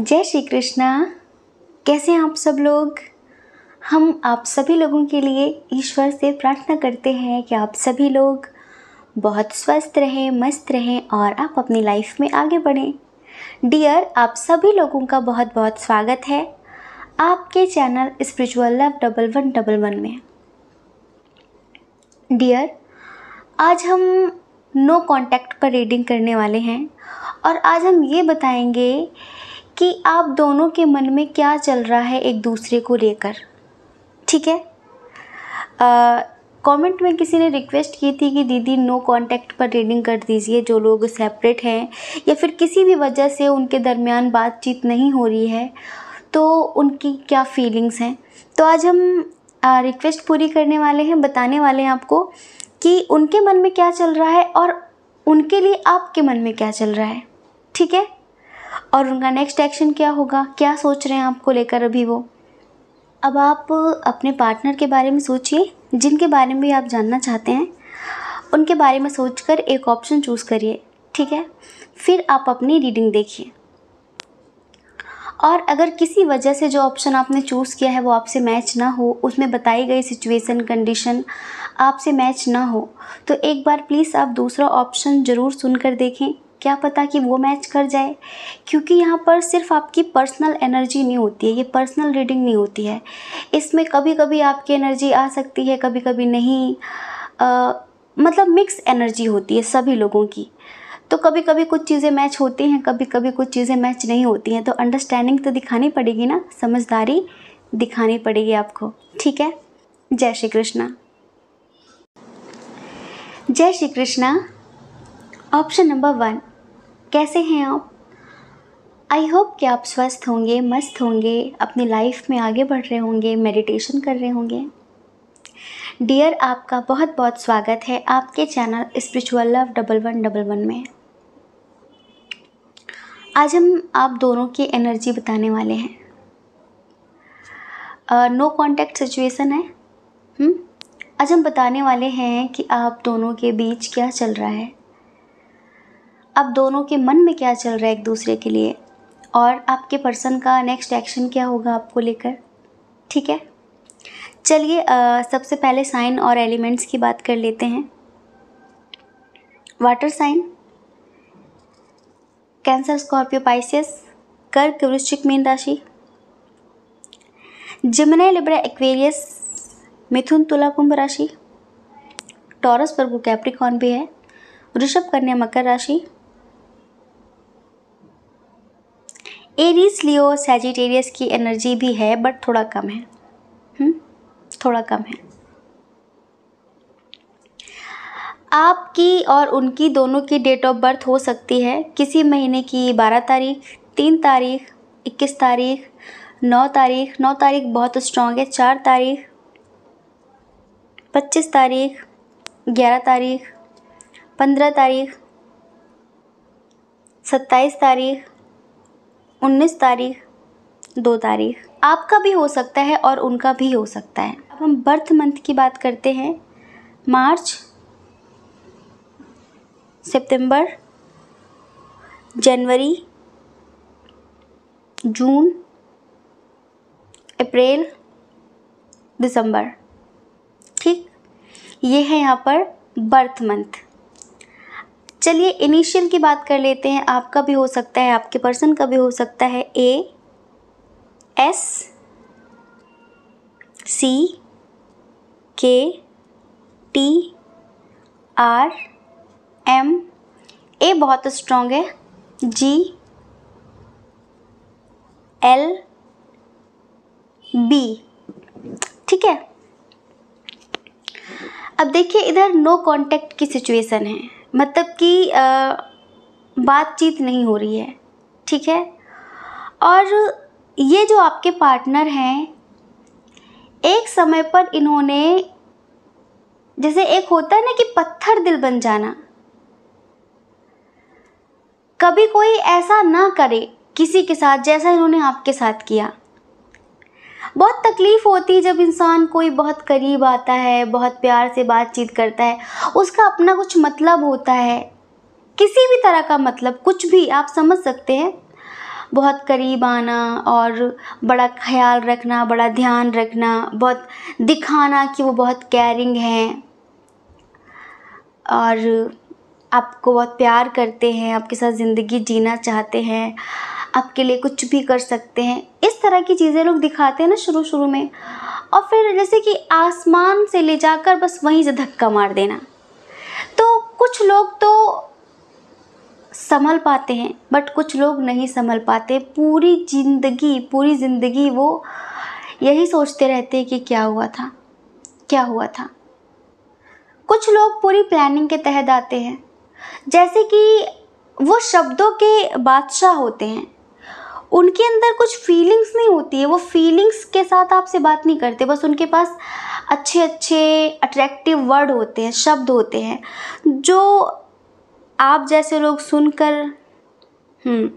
जय श्री कृष्णा। कैसे हैं आप सब लोग? हम आप सभी लोगों के लिए ईश्वर से प्रार्थना करते हैं कि आप सभी लोग बहुत स्वस्थ रहें, मस्त रहें और आप अपनी लाइफ में आगे बढ़ें। डियर आप सभी लोगों का बहुत बहुत स्वागत है आपके channel spiritual love double one double one में। डियर आज हम नो कांटेक्ट पर रीडिंग करने वाले हैं और आज हम ये बताएँगे कि आप दोनों के मन में क्या चल रहा है एक दूसरे को लेकर? ठीक है? कमेंट में किसी ने रिक्वेस्ट की थी कि दीदी नो कांटेक्ट पर रीडिंग कर दीजिए, जो लोग सेपरेट हैं, या फिर किसी भी वजह से उनके दरमियान बातचीत नहीं हो रही है तो उनकी क्या फीलिंग्स हैं? तो आज हम रिक्वेस्ट पूरी करने वाले हैं, बताने वाले हैं आपको कि उनके मन में क्या चल रहा है और उनके लिए आपके मन में क्या चल रहा है। ठीक है? और उनका नेक्स्ट एक्शन क्या होगा? क्या सोच रहे हैं आपको लेकर अभी वो? अब आप अपने पार्टनर के बारे में सोचिए, जिनके बारे में भी आप जानना चाहते हैं, उनके बारे में सोचकर एक ऑप्शन चूज़ करिए, ठीक है? फिर आप अपनी रीडिंग देखिए। और अगर किसी वजह से जो ऑप्शन आपने चूज़ किया है वो आपसे मैच ना हो, उसमें बताई गई सिचुएशन कंडीशन आपसे मैच ना हो तो एक बार प्लीज़ आप दूसरा ऑप्शन ज़रूर सुनकर देखें। क्या पता कि वो मैच कर जाए? क्योंकि यहाँ पर सिर्फ़ आपकी पर्सनल एनर्जी नहीं होती है ये पर्सनल रीडिंग नहीं होती है। इसमें कभी कभी आपकी एनर्जी आ सकती है कभी कभी नहीं। आ, मतलब मिक्स एनर्जी होती है सभी लोगों की। तो कभी कभी कुछ चीज़ें मैच होती हैं कभी कभी कुछ चीज़ें मैच नहीं होती हैं तो अंडरस्टैंडिंग तो दिखानी पड़ेगी ना? समझदारी दिखानी पड़ेगी आपको। ठीक है? जय श्री कृष्णा। जय Shri Krishna. Option number one कैसे हैं आप? आई होप कि आप स्वस्थ होंगे, मस्त होंगे, अपनी लाइफ में आगे बढ़ रहे होंगे मेडिटेशन कर रहे होंगे। डियर आपका बहुत बहुत स्वागत है आपके channel spiritual love double one double one में। आज हम आप दोनों की एनर्जी बताने वाले हैं। नो कांटेक्ट सिचुएशन है हुँ? हम्म? आज हम बताने वाले हैं कि आप दोनों के बीच क्या चल रहा है। अब दोनों के मन में क्या चल रहा है एक दूसरे के लिए? और आपके पर्सन का नेक्स्ट एक्शन क्या होगा आपको लेकर? ठीक है? चलिए सबसे पहले साइन और एलिमेंट्स की बात कर लेते हैं। Water sign cancer Scorpio Pisces कर्क वृश्चिक मीन राशि जिमने लिब्रा एक्वेरियस मिथुन तुला कुंभ राशि टॉरस पर वो कैप्रिकॉन भी है ऋषभ कन्या मकर राशि एरीज लियो सेजिटेरियस की एनर्जी भी है बट थोड़ा कम है हुँ? हम्म? थोड़ा कम है आपकी और उनकी दोनों की डेट ऑफ़ बर्थ हो सकती है किसी महीने की बारह तारीख, तीन तारीख, इक्कीस तारीख, नौ तारीख नौ तारीख बहुत स्ट्रॉन्ग है चार तारीख, पच्चीस तारीख, ग्यारह तारीख, पंद्रह तारीख, सत्ताईस तारीख उन्नीस तारीख, दो तारीख। आपका भी हो सकता है और उनका भी हो सकता है। अब हम बर्थ मंथ की बात करते हैं। मार्च, सितंबर, जनवरी, जून, अप्रैल, दिसंबर। ठीक? ये है यहाँ पर बर्थ मंथ। चलिए इनिशियल की बात कर लेते हैं। आपका भी हो सकता है, आपके पर्सन का भी हो सकता है। ए एस सी के टी आर एम ए बहुत स्ट्रॉन्ग है। जी एल बी ठीक है? अब देखिए, इधर नो कांटेक्ट की सिचुएशन है। मतलब कि बातचीत नहीं हो रही है, ठीक है? और ये जो आपके पार्टनर हैं, एक समय पर इन्होंने, जैसे एक होता है ना कि पत्थर दिल बन जाना, कभी कोई ऐसा ना करे किसी के साथ जैसा इन्होंने आपके साथ किया। बहुत तकलीफ़ होती है जब इंसान कोई बहुत करीब आता है, बहुत प्यार से बातचीत करता है, उसका अपना कुछ मतलब होता है। किसी भी तरह का मतलब कुछ भी आप समझ सकते हैं। बहुत करीब आना और बड़ा ख्याल रखना, बड़ा ध्यान रखना, बहुत दिखाना कि वो बहुत केयरिंग हैं। और आपको बहुत प्यार करते हैं, आपके साथ ज़िंदगी जीना चाहते हैं। आपके लिए कुछ भी कर सकते हैं। इस तरह की चीज़ें लोग दिखाते हैं ना शुरू शुरू में। और फिर जैसे कि आसमान से ले जाकर बस वहीं से धक्का मार देना। तो कुछ लोग तो संभल पाते हैं, बट कुछ लोग नहीं संभल पाते। पूरी ज़िंदगी पूरी ज़िंदगी वो यही सोचते रहते हैं कि क्या हुआ था, क्या हुआ था। कुछ लोग पूरी प्लानिंग के तहत आते हैं। जैसे कि वो शब्दों के बादशाह होते हैं। उनके अंदर कुछ फीलिंग्स नहीं होती है। वो फीलिंग्स के साथ आपसे बात नहीं करते बस उनके पास अच्छे अच्छे अट्रैक्टिव वर्ड होते हैं शब्द होते हैं जो आप जैसे लोग सुनकर हम्म,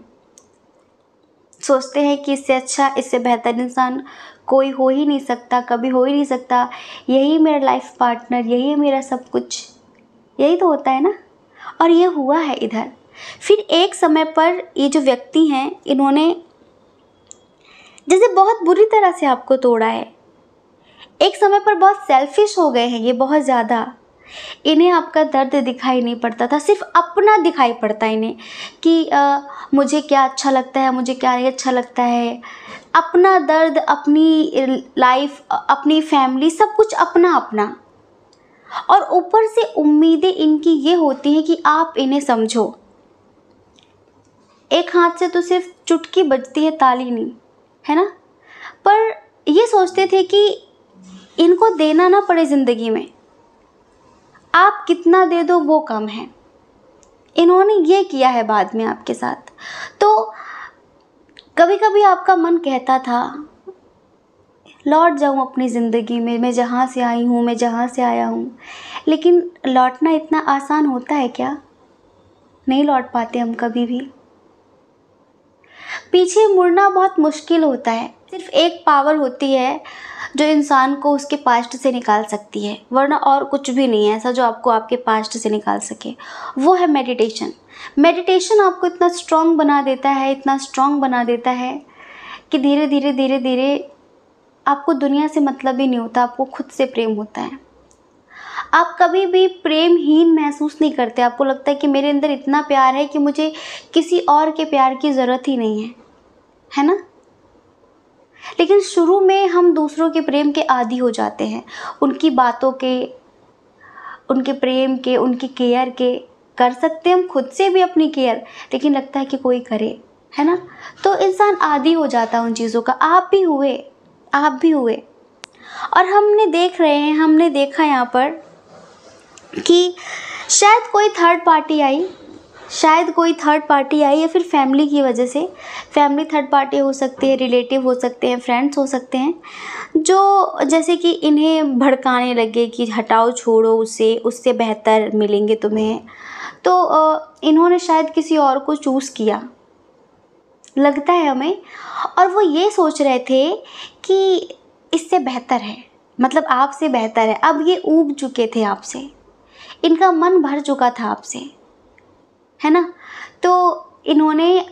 सोचते हैं कि इससे अच्छा इससे बेहतर इंसान कोई हो ही नहीं सकता कभी हो ही नहीं सकता। यही मेरा लाइफ पार्टनर यही मेरा सब कुछ यही तो होता है ना? और ये हुआ है इधर। फिर एक समय पर ये जो व्यक्ति हैं इन्होंने जैसे बहुत बुरी तरह से आपको तोड़ा है। एक समय पर बहुत सेल्फिश हो गए हैं ये बहुत ज़्यादा। इन्हें आपका दर्द दिखाई नहीं पड़ता था सिर्फ़ अपना दिखाई पड़ता इन्हें कि आ, मुझे क्या अच्छा लगता है मुझे क्या नहीं अच्छा लगता है। अपना दर्द अपनी लाइफ अपनी फैमिली सब कुछ अपना अपना। और ऊपर से उम्मीदें इनकी ये होती हैं कि आप इन्हें समझो। एक हाथ से तो सिर्फ़ चुटकी बजती है ताली नहीं, है ना? पर ये सोचते थे कि इनको देना ना पड़े ज़िंदगी में। आप कितना दे दो वो कम है। इन्होंने ये किया है बाद में आपके साथ। तो कभी कभी आपका मन कहता था, लौट जाऊँ अपनी ज़िंदगी में, मैं जहाँ से आई हूँ, मैं जहाँ से आया हूँ। लेकिन लौटना इतना आसान होता है क्या? नहीं लौट पाते हम कभी भी। पीछे मुड़ना बहुत मुश्किल होता है। सिर्फ़ एक पावर होती है जो इंसान को उसके पास्ट से निकाल सकती है, वरना और कुछ भी नहीं है ऐसा जो आपको आपके पास्ट से निकाल सके। वो है मेडिटेशन मेडिटेशन आपको इतना स्ट्रॉन्ग बना देता है, इतना स्ट्रॉन्ग बना देता है कि धीरे धीरे धीरे धीरे आपको दुनिया से मतलब ही नहीं होता, आपको खुद से प्रेम होता है। आप कभी भी प्रेमहीन महसूस नहीं करते। आपको लगता है कि मेरे अंदर इतना प्यार है कि मुझे किसी और के प्यार की ज़रूरत ही नहीं है। है ना? लेकिन शुरू में हम दूसरों के प्रेम के आदि हो जाते हैं। उनकी बातों के, उनके प्रेम के, उनकी केयर के, कर सकते हैं हम खुद से भी अपनी केयर, लेकिन लगता है कि कोई करे, है ना? तो इंसान आदि हो जाता है उन चीज़ों का। आप भी हुए, आप भी हुए। और हमने देख रहे हैं, हमने देखा यहाँ पर कि शायद कोई थर्ड पार्टी आई, शायद कोई थर्ड पार्टी आई या फिर फैमिली की वजह से। फैमिली थर्ड पार्टी हो सकती है रिलेटिव हो सकते हैं फ्रेंड्स हो सकते हैं, जो जैसे कि इन्हें भड़काने लगे कि हटाओ, छोड़ो उससे उससे बेहतर मिलेंगे तुम्हें। तो इन्होंने शायद किसी और को चूज़ किया। लगता है हमें। और वो ये सोच रहे थे कि इससे बेहतर है। मतलब आपसे बेहतर है। अब ये ऊब चुके थे आपसे। इनका मन भर चुका था आपसे, है ना? तो इन्होंने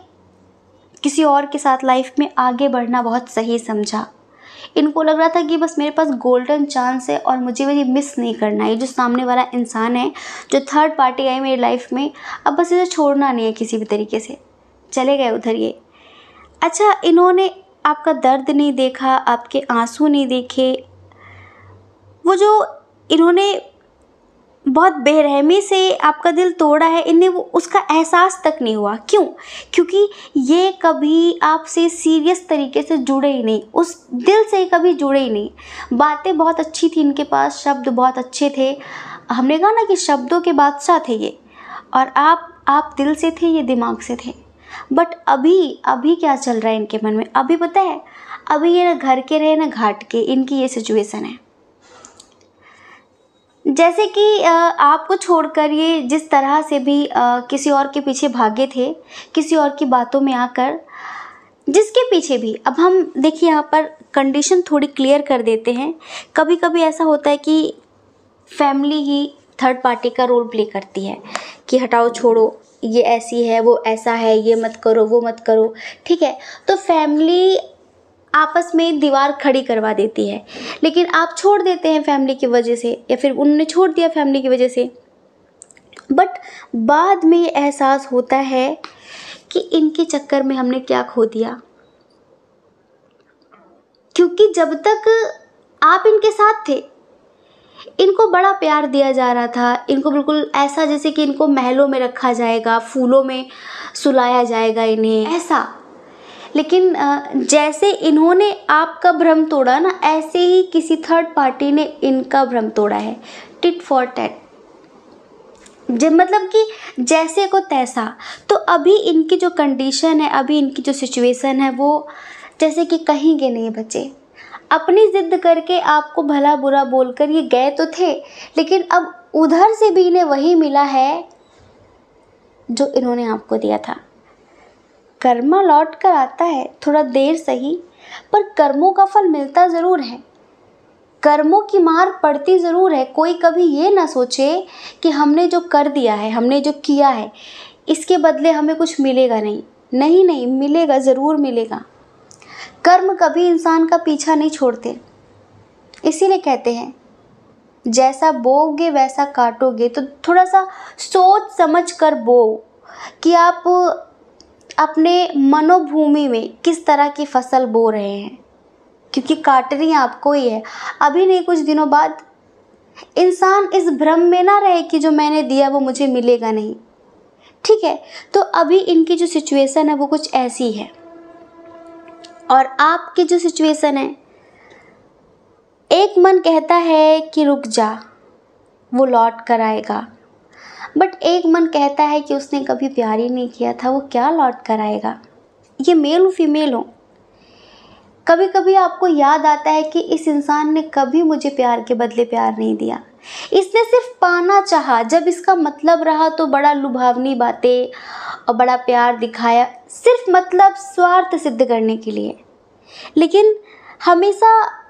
किसी और के साथ लाइफ में आगे बढ़ना बहुत सही समझा। इनको लग रहा था कि बस मेरे पास गोल्डन चांस है और मुझे वही मिस नहीं करना। है जो सामने वाला इंसान है, जो थर्ड पार्टी आई मेरी लाइफ में, अब बस इसे छोड़ना नहीं है किसी भी तरीके से। चले गए उधर ये। अच्छा इन्होंने आपका दर्द नहीं देखा, आपके आँसू नहीं देखे। वो जो इन्होंने बहुत बेरहमी से आपका दिल तोड़ा है, इन्हें वो, उसका एहसास तक नहीं हुआ। क्यों? क्योंकि ये कभी आपसे सीरियस तरीके से जुड़े ही नहीं। उस दिल से कभी जुड़े ही नहीं। बातें बहुत अच्छी थी इनके पास, शब्द बहुत अच्छे थे। हमने कहा ना कि शब्दों के बादशाह थे ये। और आप आप दिल से थे, ये दिमाग से थे। बट अभी अभी क्या चल रहा है इनके मन में? अभी पता है? अभी ये ना घर के रहे, ना घाट के। इनकी ये सिचुएसन है। जैसे कि आपको छोड़कर ये जिस तरह से भी किसी और के पीछे भागे थे, किसी और की बातों में आकर, जिसके पीछे भी, अब हम देखिए यहाँ पर कंडीशन थोड़ी क्लियर कर देते हैं। कभी कभी ऐसा होता है कि फैमिली ही थर्ड पार्टी का रोल प्ले करती है, कि हटाओ, छोड़ो, ये ऐसी है, वो ऐसा है, ये मत करो, वो मत करो, ठीक है? तो फैमिली आपस में दीवार खड़ी करवा देती है। लेकिन आप छोड़ देते हैं फैमिली की वजह से, या फिर उन्होंने छोड़ दिया फैमिली की वजह से। बट बाद में ये एहसास होता है कि इनके चक्कर में हमने क्या खो दिया। क्योंकि जब तक आप इनके साथ थे, इनको बड़ा प्यार दिया जा रहा था। इनको बिल्कुल ऐसा जैसे कि इनको महलों में रखा जाएगा, फूलों में सुलाया जाएगा इन्हें। ऐसा लेकिन जैसे इन्होंने आपका भ्रम तोड़ा ना, ऐसे ही किसी थर्ड पार्टी ने इनका भ्रम तोड़ा है। टिट फॉर टैट जब मतलब कि जैसे को तैसा। तो अभी इनकी जो कंडीशन है, अभी इनकी जो सिचुएशन है, वो जैसे कि कहीं के नहीं बचे। अपनी ज़िद करके आपको भला बुरा बोलकर ये गए तो थे, लेकिन अब उधर से भी इन्हें वही मिला है, जो इन्होंने आपको दिया था। कर्मा लौट कर आता है, थोड़ा देर सही, पर कर्मों का फल मिलता ज़रूर है। कर्मों की मार पड़ती ज़रूर है, कोई कभी ये ना सोचे कि हमने जो कर दिया है, हमने जो किया है, इसके बदले हमें कुछ मिलेगा नहीं। नहीं नहीं, मिलेगा, ज़रूर मिलेगा। कर्म कभी इंसान का पीछा नहीं छोड़ते। इसीलिए कहते हैं, जैसा बोगे वैसा काटोगे। तो थोड़ा सा सोच समझ कर बो कि आप अपने मनोभूमि में किस तरह की फ़सल बो रहे हैं? क्योंकि काटनी आपको ही है। अभी नहीं, कुछ दिनों बाद इंसान इस भ्रम में ना रहे कि जो मैंने दिया वो मुझे मिलेगा नहीं। ठीक है तो अभी इनकी जो सिचुएशन है वो कुछ ऐसी है। और आपकी जो सिचुएशन है, एक मन कहता है कि रुक जा, वो लौट कर आएगा। बट एक मन कहता है कि उसने कभी प्यार ही नहीं किया था, वो क्या लौट कर आएगा? ये मेल हो फीमेल हो। कभी कभी आपको याद आता है कि इस इंसान ने कभी मुझे प्यार के बदले प्यार नहीं दिया। इसने सिर्फ़ पाना चाहा, जब इसका मतलब रहा तो बड़ा लुभावनी बातें और बड़ा प्यार दिखाया, सिर्फ़ मतलब स्वार्थ सिद्ध करने के लिए। लेकिन हमेशा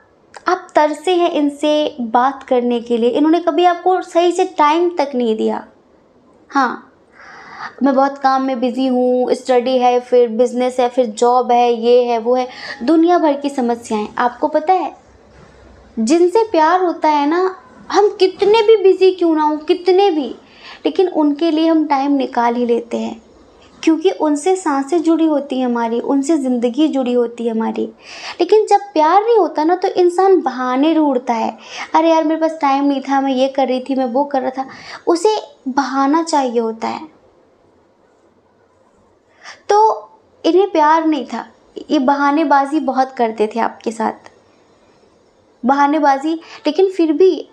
आप तरसे हैं इनसे बात करने के लिए। इन्होंने कभी आपको सही से टाइम तक नहीं दिया। हाँ मैं बहुत काम में बिज़ी हूँ स्टडी है, फिर बिज़नेस है, फिर जॉब है, ये है, वो है। दुनिया भर की समस्याएँ। आपको पता है, जिनसे प्यार होता है ना, हम कितने भी बिज़ी क्यों ना हो, कितने भी, लेकिन उनके लिए हम टाइम निकाल ही लेते हैं। क्योंकि उनसे साँसें जुड़ी होती हैं हमारी, उनसे ज़िंदगी जुड़ी होती है हमारी। लेकिन जब प्यार नहीं होता ना तो इंसान बहाने ढूंढता है। अरे यार, मेरे पास टाइम नहीं था, मैं ये कर रही थी, मैं वो कर रहा था। उसे बहाना चाहिए होता है। तो इन्हें प्यार नहीं था। ये बहानेबाजी बहुत करते थे आपके साथ। बहानेबाजी, लेकिन फिर भी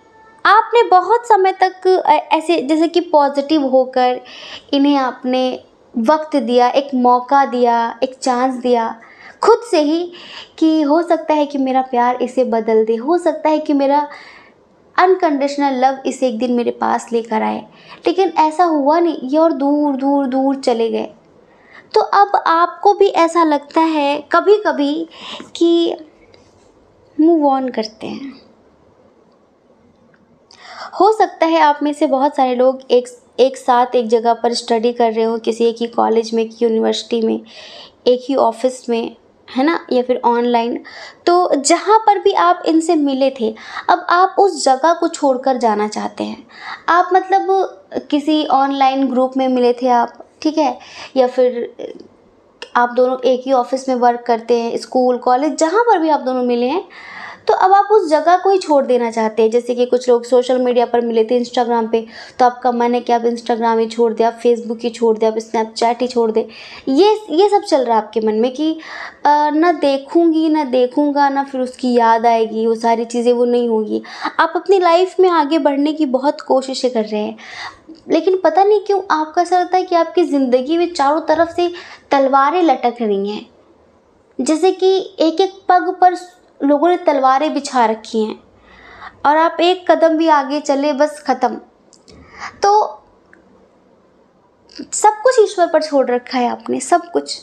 आपने बहुत समय तक ऐसे जैसे कि पॉजिटिव होकर इन्हें आपने वक्त दिया, एक मौका दिया, एक चांस दिया। खुद से ही कि हो सकता है कि मेरा प्यार इसे बदल दे, हो सकता है कि मेरा अनकंडीशनल लव इसे एक दिन मेरे पास लेकर आए। लेकिन ऐसा हुआ नहीं, ये और दूर दूर दूर चले गए। तो अब आपको भी ऐसा लगता है कभी कभी कि मूव ऑन करते हैं। हो सकता है आप में से बहुत सारे लोग एक एक साथ एक जगह पर स्टडी कर रहे हो, किसी एक ही कॉलेज में, एक यूनिवर्सिटी में, एक ही ऑफ़िस में, है ना? या फिर ऑनलाइन तो जहाँ पर भी आप इनसे मिले थे, अब आप उस जगह को छोड़कर जाना चाहते हैं। आप मतलब किसी ऑनलाइन ग्रुप में मिले थे आप, ठीक है? या फिर आप दोनों एक ही ऑफ़िस में वर्क करते हैं स्कूल कॉलेज जहाँ पर भी आप दोनों मिले हैं तो अब आप उस जगह को ही छोड़ देना चाहते हैं। जैसे कि कुछ लोग सोशल मीडिया पर मिले थे इंस्टाग्राम पे तो आपका मन है कि आप इंस्टाग्राम ही छोड़ दें, आप फेसबुक ही छोड़ दें, आप स्नैपचैट ही छोड़ दें। ये ये सब चल रहा है आपके मन में कि ना देखूँगी, ना देखूँगा, ना फिर उसकी याद आएगी, वो सारी चीज़ें वो नहीं होगी। आप अपनी लाइफ में आगे बढ़ने की बहुत कोशिशें कर रहे हैं। लेकिन पता नहीं क्यों आपका ऐसा लगता है कि आपकी ज़िंदगी में चारों तरफ़ से तलवारें लटक रही हैं। जैसे कि एक एक पग पर लोगों ने तलवारें बिछा रखी हैं। और आप एक कदम भी आगे चले, बस ख़त्म। तो सब कुछ ईश्वर पर छोड़ रखा है आपने, सब कुछ।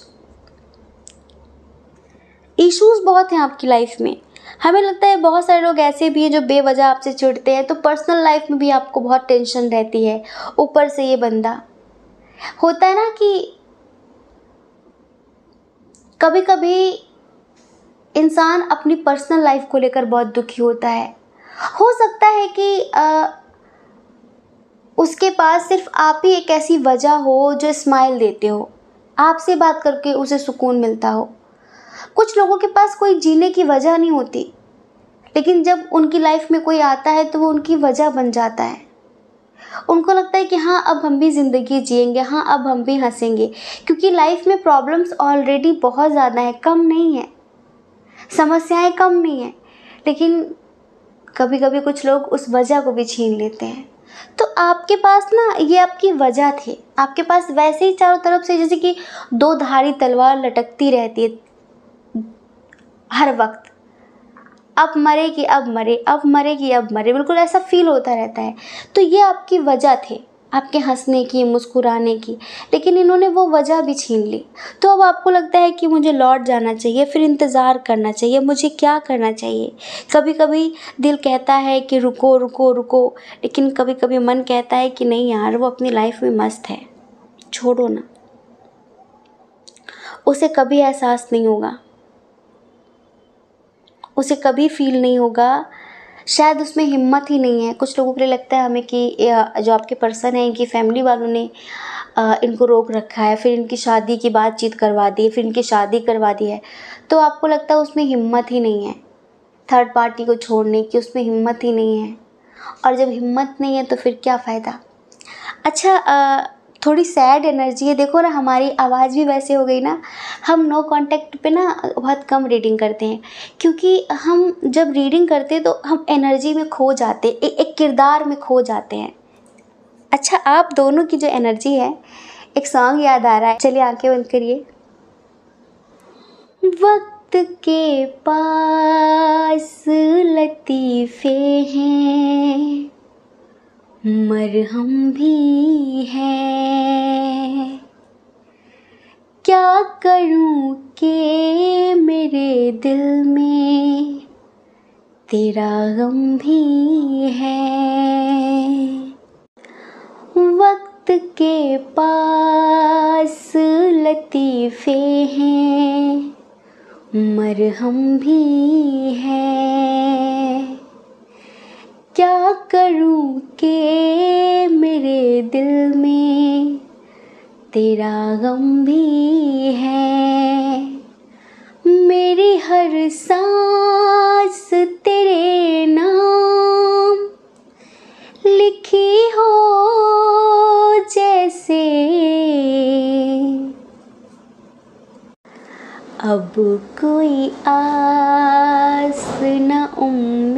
इश्यूज़ बहुत हैं आपकी लाइफ में। हमें लगता है बहुत सारे लोग ऐसे भी हैं जो बेवजह आपसे चिढ़ते हैं तो पर्सनल लाइफ में भी आपको बहुत टेंशन रहती है, ऊपर से ये बंदा। होता है ना कि कभी कभी इंसान अपनी पर्सनल लाइफ को लेकर बहुत दुखी होता है। हो सकता है कि आ, उसके पास सिर्फ़ आप ही एक ऐसी वजह हो जो स्माइल देते हो। आपसे बात करके उसे सुकून मिलता हो। कुछ लोगों के पास कोई जीने की वजह नहीं होती लेकिन जब उनकी लाइफ में कोई आता है तो वो उनकी वजह बन जाता है। उनको लगता है कि हाँ अब हम भी ज़िंदगी जिएँगे हाँ अब हम भी हंसेंगे क्योंकि लाइफ में प्रॉब्लम्स ऑलरेडी बहुत ज़्यादा है कम नहीं है। समस्याएँ कम नहीं है, लेकिन कभी कभी कुछ लोग उस वजह को भी छीन लेते हैं। तो आपके पास ना ये आपकी वजह थी। आपके पास वैसे ही चारों तरफ़ से जैसे कि दो धारी तलवार लटकती रहती है हर वक्त। अब मरे कि अब मरे अब मरे कि अब मरे, बिल्कुल ऐसा फील होता रहता है। तो ये आपकी वजह थे। आपके हंसने की, मुस्कुराने की। लेकिन इन्होंने वो वजह भी छीन ली। तो अब आपको लगता है कि मुझे लौट जाना चाहिए, फिर इंतज़ार करना चाहिए, मुझे क्या करना चाहिए? कभी कभी दिल कहता है कि रुको रुको रुको, लेकिन कभी कभी मन कहता है कि नहीं यार, वो अपनी लाइफ में मस्त है। छोड़ो ना। उसे कभी एहसास नहीं होगा। उसे कभी फील नहीं होगा शायद उसमें हिम्मत ही नहीं है। कुछ लोगों के लिए लगता है हमें कि जो आपके पर्सन हैं इनकी फैमिली वालों ने इनको रोक रखा है फिर इनकी शादी की बातचीत करवा दी फिर इनकी शादी करवा दी है। तो आपको लगता है उसमें हिम्मत ही नहीं है थर्ड पार्टी को छोड़ने की उसमें हिम्मत ही नहीं है। और जब हिम्मत नहीं है तो फिर क्या फ़ायदा? अच्छा आ, थोड़ी सैड एनर्जी है। देखो ना, हमारी आवाज़ भी वैसे हो गई ना, हम नो कांटेक्ट पे ना बहुत कम रीडिंग करते हैं। क्योंकि हम जब रीडिंग करते हैं तो हम एनर्जी में खो जाते हैं एक किरदार में खो जाते हैं। अच्छा आप दोनों की जो एनर्जी है, एक सॉन्ग याद आ रहा है। चलिए आँखें बंद करिए। वक्त के पास लतीफ़े हैं। मरहम भी है। क्या करूँ के मेरे दिल में? तेरा गम भी है। वक्त के पास लतीफ़े हैं, मरहम भी है। क्या करूँ के मेरे दिल में? तेरा गम भी है। मेरी हर सांस तेरे नाम। लिखी हो जैसे। अब कोई आस न उम्मीद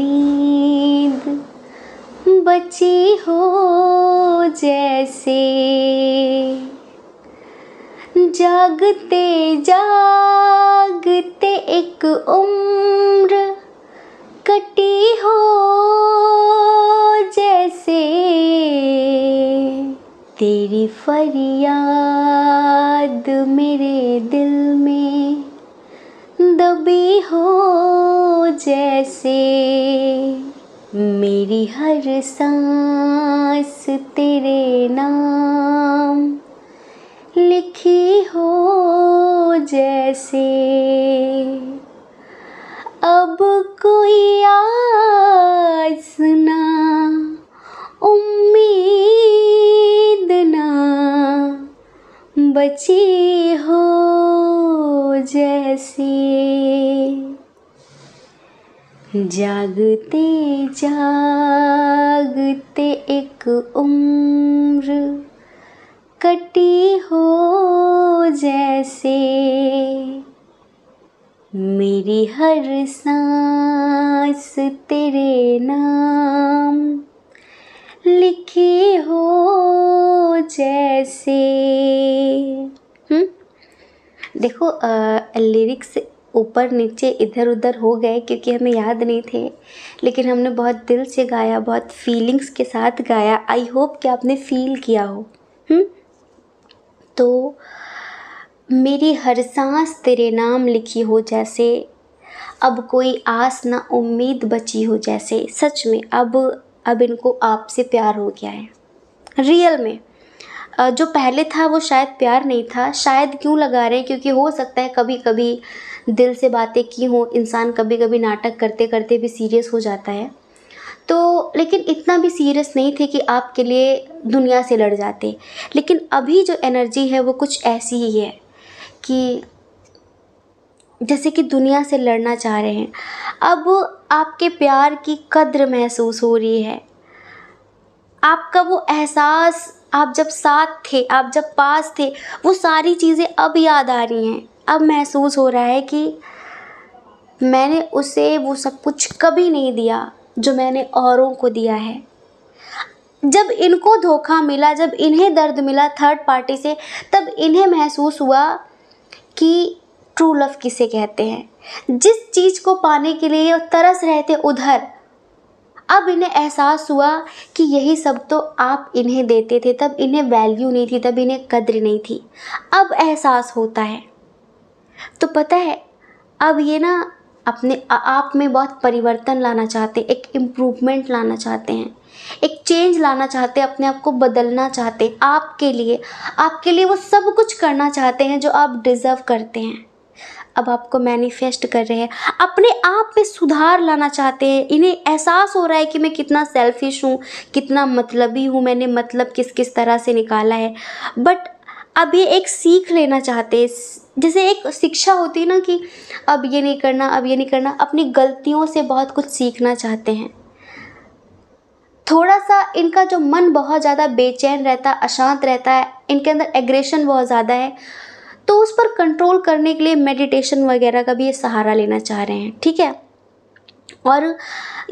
बची हो जैसे। जागते जागते एक उम्र कटी हो जैसे। तेरी फरियाद मेरे दिल में दबी हो जैसे। मेरी हर सांस तेरे नाम लिखी हो जैसे। अब कोई आस ना, उम्मीद ना बची हो जैसे। जागते जागते एक उम्र कटी हो जैसे। मेरी हर सांस तेरे नाम लिखी हो जैसे। हम्म देखो लिरिक्स ऊपर, नीचे इधर उधर हो गए क्योंकि हमें याद नहीं थे। लेकिन हमने बहुत दिल से गाया, बहुत फीलिंग्स के साथ गाया। आई होप कि आपने फील किया हो। हुँ? तो मेरी हर सांस तेरे नाम लिखी हो जैसे, अब कोई आस ना उम्मीद बची हो जैसे। सच में, अब अब इनको आपसे प्यार हो गया है। रियल में जो पहले था वो शायद प्यार नहीं था। शायद क्यों लगा रहे हैं? क्योंकि हो सकता है कभी कभी दिल से बातें की हों, इंसान कभी कभी नाटक करते करते भी सीरियस हो जाता है। तो लेकिन इतना भी सीरियस नहीं थे कि आपके लिए दुनिया से लड़ जाते। लेकिन अभी जो एनर्जी है, वो कुछ ऐसी ही है कि जैसे कि दुनिया से लड़ना चाह रहे हैं। अब आपके प्यार की कद्र महसूस हो रही है। आपका वो एहसास, आप जब साथ थे, आप जब पास थे, वो सारी चीज़ें अब याद आ रही हैं। अब महसूस हो रहा है कि मैंने उसे वो सब कुछ कभी नहीं दिया जो मैंने औरों को दिया है। जब इनको धोखा मिला, जब इन्हें दर्द मिला थर्ड पार्टी से, तब इन्हें महसूस हुआ कि ट्रू लव किसे कहते हैं। जिस चीज़ को पाने के लिए तरस रहे थे उधर, अब इन्हें एहसास हुआ कि यही सब तो आप इन्हें देते थे, तब इन्हें वैल्यू नहीं थी, तब इन्हें कद्र नहीं थी। अब एहसास होता है। तो पता है, अब ये ना अपने आप में बहुत परिवर्तन लाना चाहते हैं एक इम्प्रूवमेंट लाना चाहते हैं, एक चेंज लाना चाहते हैं अपने आप को बदलना चाहते, आपके लिए आपके लिए वो सब कुछ करना चाहते हैं जो आप डिज़र्व करते हैं। अब आपको मैनिफेस्ट कर रहे हैं, अपने आप में सुधार लाना चाहते हैं, इन्हें एहसास हो रहा है कि मैं कितना सेल्फिश हूँ, कितना मतलबी हूँ, मैंने मतलब किस किस तरह से निकाला है बट अब ये एक सीख लेना चाहते जैसे एक शिक्षा होती है ना कि अब ये नहीं करना, अब ये नहीं करना, अपनी गलतियों से बहुत कुछ सीखना चाहते हैं। थोड़ा सा इनका जो मन बहुत ज़्यादा बेचैन रहता, अशांत रहता है, इनके अंदर एग्रेशन बहुत ज़्यादा है तो उस पर कंट्रोल करने के लिए मेडिटेशन वगैरह का भी ये सहारा लेना चाह रहे हैं, ठीक है? और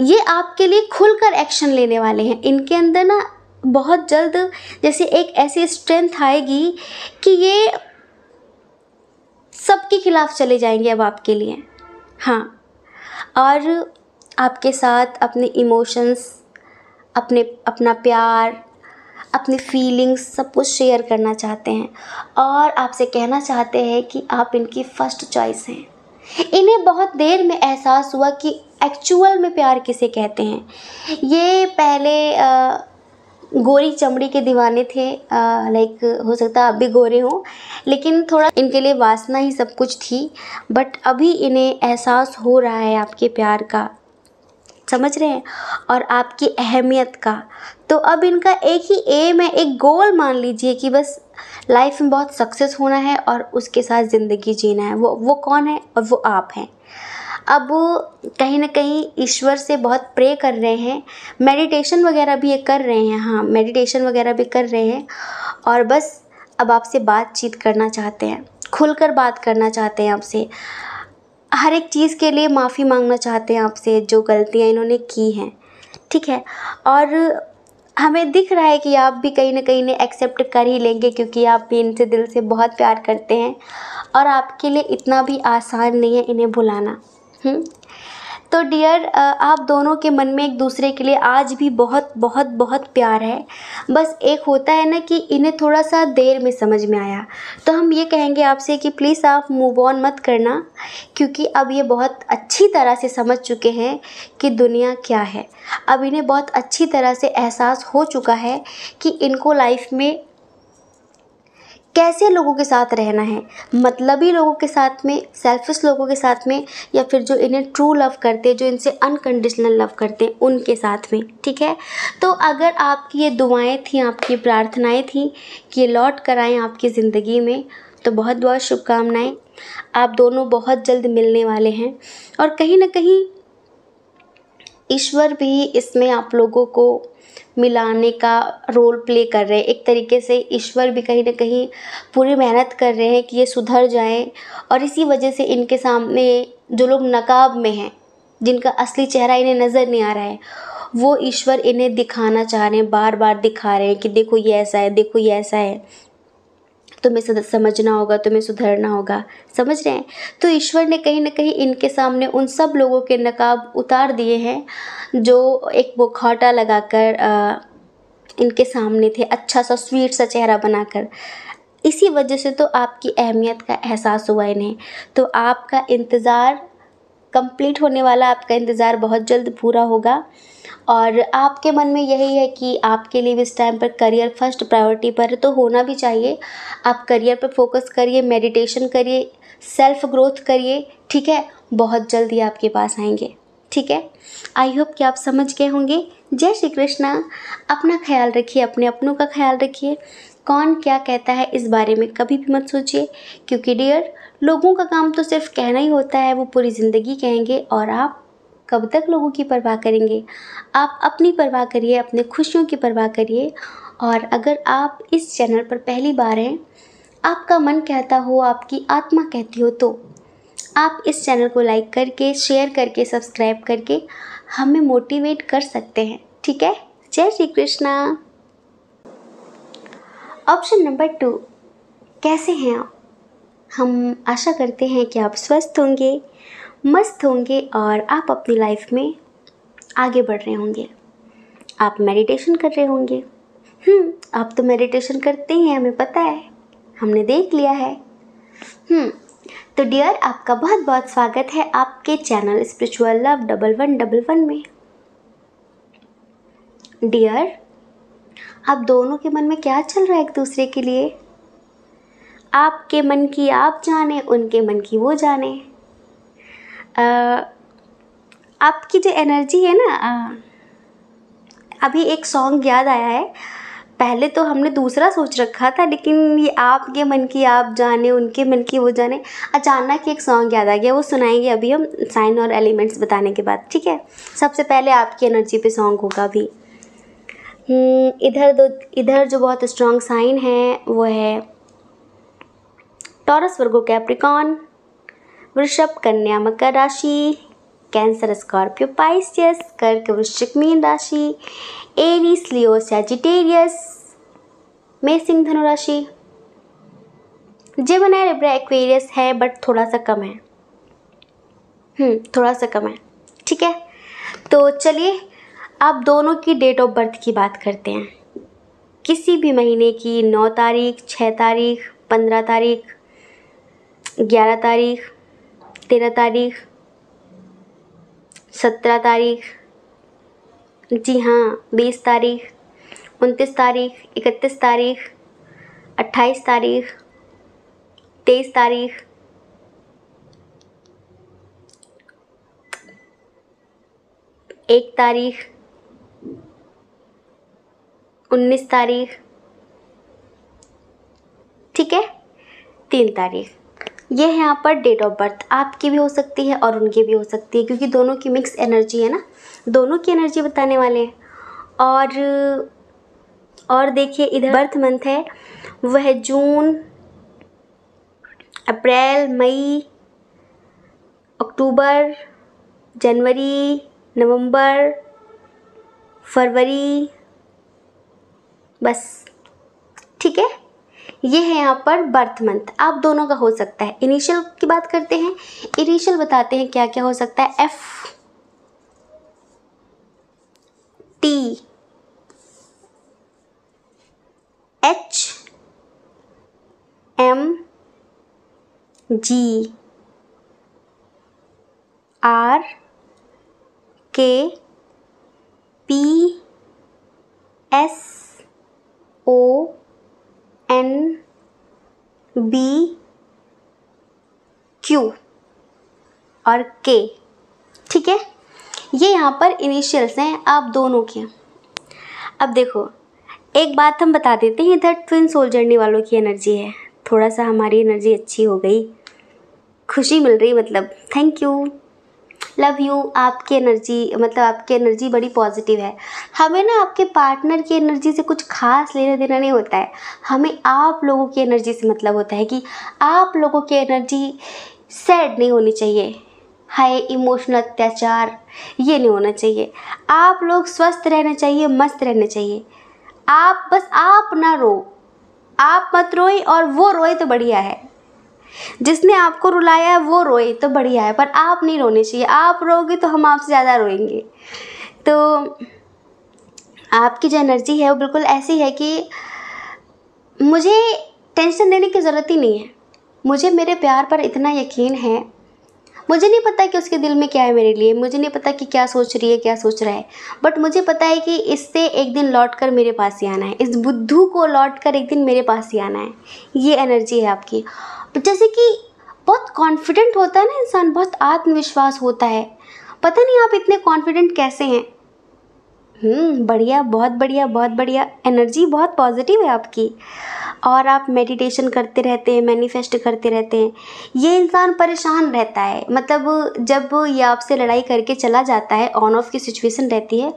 ये आपके लिए खुलकर एक्शन लेने वाले हैं। इनके अंदर ना बहुत जल्द जैसे एक ऐसी स्ट्रेंथ आएगी कि ये सबके खिलाफ चले जाएँगे अब आपके लिए। हाँ। और आपके साथ अपने इमोशंस अपने अपना प्यार अपनी फीलिंग्स सब कुछ शेयर करना चाहते हैं। और आपसे कहना चाहते हैं कि आप इनकी फ़र्स्ट चॉइस हैं। इन्हें बहुत देर में एहसास हुआ कि एक्चुअल में प्यार किसे कहते हैं। ये पहले आ, गोरी चमड़ी के दीवाने थे लाइक हो सकता है अब भी गोरे हों, लेकिन थोड़ा इनके लिए वासना ही सब कुछ थी बट अभी इन्हें एहसास हो रहा है आपके प्यार का। समझ रहे हैं? और आपकी अहमियत का। तो अब इनका एक ही एम है, एक गोल मान लीजिए कि बस लाइफ में बहुत सक्सेस होना है और उसके साथ ज़िंदगी जीना है। वो वो कौन है और वो आप हैं? अब कहीं ना कहीं ईश्वर से बहुत प्रे कर रहे हैं। मेडिटेशन वगैरह भी ये कर रहे हैं हाँ मेडिटेशन वगैरह भी कर रहे हैं। और बस अब आपसे बातचीत करना चाहते हैं, खुलकर बात करना चाहते हैं आपसे। हर एक चीज़ के लिए माफ़ी मांगना चाहते हैं आपसे, जो गलतियाँ इन्होंने की हैं, ठीक है? और हमें दिख रहा है कि आप भी कहीं ना कहीं ने एक्सेप्ट कर ही लेंगे, क्योंकि आप भी इनसे दिल से बहुत प्यार करते हैं। और आपके लिए इतना भी आसान नहीं है इन्हें भुलाना? तो डियर आप दोनों के मन में एक दूसरे के लिए आज भी बहुत बहुत बहुत प्यार है। बस एक होता है ना कि इन्हें थोड़ा सा देर में समझ में आया। तो हम ये कहेंगे आपसे कि प्लीज़ आप मूव ऑन मत करना, क्योंकि अब ये बहुत अच्छी तरह से समझ चुके हैं कि दुनिया क्या है। अब इन्हें बहुत अच्छी तरह से एहसास हो चुका है कि इनको लाइफ में कैसे लोगों के साथ रहना है? मतलबी लोगों के साथ में सेल्फिश लोगों के साथ में, या फिर जो इन्हें ट्रू लव करते हैं, जो इनसे अनकंडीशनल लव करते हैं, उनके साथ में, ठीक है? तो अगर आपकी ये दुआएँ थी, आपकी प्रार्थनाएँ थी कि ये लौट कर आएँ आपकी ज़िंदगी में तो बहुत बहुत शुभकामनाएँ। आप दोनों बहुत जल्द मिलने वाले हैं। और कहीं ना कहीं ईश्वर भी इसमें आप लोगों को मिलाने का रोल प्ले कर रहे हैं। एक तरीके से ईश्वर भी कहीं ना कहीं पूरी मेहनत कर रहे हैं कि ये सुधर जाएँ और इसी वजह से इनके सामने जो लोग नकाब में हैं, जिनका असली चेहरा इन्हें नज़र नहीं आ रहा है, वो ईश्वर इन्हें दिखाना चाह रहे हैं बार बार दिखा रहे हैं कि देखो ये ऐसा है, देखो ये ऐसा है। तुम्हें समझना होगा, तुम्हें सुधरना होगा। समझ रहे हैं? तो ईश्वर ने कहीं ना कहीं इनके सामने उन सब लोगों के नकाब उतार दिए हैं, जो एक मुखौटा लगाकर इनके सामने थे अच्छा सा स्वीट सा चेहरा बनाकर। इसी वजह से तो आपकी अहमियत का एहसास हुआ इन्हें। तो आपका इंतज़ार कंप्लीट होने वाला, आपका इंतज़ार बहुत जल्द पूरा होगा। और आपके मन में यही है कि आपके लिए भी इस टाइम पर करियर फ़र्स्ट प्रायोरिटी पर तो होना भी चाहिए। आप करियर पर फोकस करिए मेडिटेशन करिए सेल्फ ग्रोथ करिए, ठीक है? बहुत जल्दी आपके पास आएँगे, ठीक है? आई होप कि आप समझ गए होंगे। जय श्री कृष्णा। अपना ख्याल रखिए, अपने अपनों का ख्याल रखिए। कौन क्या कहता है इस बारे में कभी भी मत सोचिए, क्योंकि डियर लोगों का काम तो सिर्फ़ कहना ही होता है, वो पूरी ज़िंदगी कहेंगे और आप कब तक लोगों की परवाह करेंगे? आप अपनी परवाह करिए, अपने खुशियों की परवाह करिए। और अगर आप इस चैनल पर पहली बार हैं, आपका मन कहता हो, आपकी आत्मा कहती हो तो आप इस चैनल को लाइक करके, शेयर करके, सब्सक्राइब करके हमें मोटिवेट कर सकते हैं। ठीक है? जय Shri Krishna. Option number two, कैसे हैं आप? हम आशा करते हैं कि आप स्वस्थ होंगे। मस्त होंगे और आप अपनी लाइफ में आगे बढ़ रहे होंगे। आप मेडिटेशन कर रहे होंगे। हम्म आप तो मेडिटेशन करते ही हैं हमें पता है। हमने देख लिया है। हम्म तो डियर आपका बहुत बहुत स्वागत है आपके channel spiritual love double one double one में। डियर आप दोनों के मन में क्या चल रहा है एक दूसरे के लिए? आपके मन की आप जाने, उनके मन की वो जाने। आपकी जो एनर्जी है ना अभी एक सॉन्ग याद आया है। पहले तो हमने दूसरा सोच रखा था लेकिन ये आपके मन की आप जाने उनके मन की वो जाने। अचानक एक सॉन्ग याद आ गया वो सुनाएँगे अभी हम साइन और एलिमेंट्स बताने के बाद ठीक है? सबसे पहले आपकी एनर्जी पे सॉन्ग होगा अभी। हम्म, इधर दो इधर जो बहुत स्ट्रॉन्ग साइन है वो है टॉरस वर्गो कैप्रिकॉन वृषभ कन्या मकर राशि, कैंसर स्कॉर्पियो पाइसियस, कर्क वृश्चिक मीन राशि, एरीस लियो सैजिटेरियस, मेसिंग धनु राशि। जेमनाय लिब्रा एक्वेरियस है, बट थोड़ा सा कम है। हम्म थोड़ा सा कम है, ठीक है? तो चलिए आप दोनों की डेट ऑफ़ बर्थ की बात करते हैं। किसी भी महीने की नौ तारीख छः तारीख, पंद्रह तारीख, ग्यारह तारीख तेरह तारीख। सत्रह तारीख। जी हाँ बीस तारीख। उनतीस तारीख, इकतीस तारीख, अट्ठाईस तारीख, तेईस तारीख। एक तारीख। उन्नीस तारीख। ठीक है? तीन तारीख। ये है यहाँ पर डेट ऑफ़ बर्थ आपकी भी हो सकती है और उनकी भी हो सकती है, क्योंकि दोनों की मिक्स एनर्जी है ना। दोनों की एनर्जी बताने वाले हैं। और और देखिए, इधर बर्थ मंथ है। वह जून, अप्रैल, मई, अक्टूबर, जनवरी, नवंबर, फरवरी, बस। ठीक है? ये है यहाँ पर बर्थ मंथ आप दोनों का हो सकता है. इनिशियल की बात करते हैं. इनिशियल बताते हैं क्या क्या हो सकता है. F T H M G R K P S O N B Q और के ठीक है? ये यहाँ पर इनिशियल्स हैं, आप दोनों के। अब देखो, एक बात हम बता देते हैं, इधर ट्विन सोल जर्नी वालों की एनर्जी है। थोड़ा सा हमारी एनर्जी अच्छी हो गई। खुशी मिल रही मतलब। थैंक यू लव यू आपकी एनर्जी मतलब आपकी एनर्जी बड़ी पॉजिटिव है। हमें ना आपके पार्टनर की एनर्जी से कुछ खास लेना देना नहीं होता है। हमें आप लोगों की एनर्जी से मतलब होता है कि आप लोगों की एनर्जी सैड नहीं होनी चाहिए। हाय इमोशनल अत्याचार, ये नहीं होना चाहिए। आप लोग स्वस्थ रहना चाहिए, मस्त रहना चाहिए। आप, बस आप ना रो। आप मत रोए और वो रोए तो बढ़िया है। जिसने आपको रुलाया है, वो रोए तो बढ़िया है, पर आप नहीं रोने चाहिए। आप रोगे तो हम आपसे ज़्यादा रोएँगे। तो आपकी जो एनर्जी है, वो बिल्कुल ऐसी है कि मुझे टेंशन लेने की ज़रूरत ही नहीं है। मुझे मेरे प्यार पर इतना यकीन है। मुझे नहीं पता कि उसके दिल में क्या है मेरे लिए। मुझे नहीं पता कि क्या सोच रही है, क्या सोच रहा है। बट मुझे पता है कि इससे एक दिन लौट कर मेरे पास ही आना है। इस बुद्धू को लौट कर एक दिन मेरे पास ही आना है। ये एनर्जी है आपकी। जैसे कि बहुत कॉन्फिडेंट होता है ना इंसान, बहुत आत्मविश्वास होता है। पता नहीं आप इतने कॉन्फिडेंट कैसे हैं? हम्म बढ़िया, बहुत बढ़िया बहुत बढ़िया। एनर्जी बहुत पॉजिटिव है आपकी। और आप मेडिटेशन करते रहते हैं मैनिफेस्ट करते रहते हैं। ये इंसान परेशान रहता है। मतलब जब ये आपसे लड़ाई करके चला जाता है ऑन ऑफ़ की सिचुएशन रहती है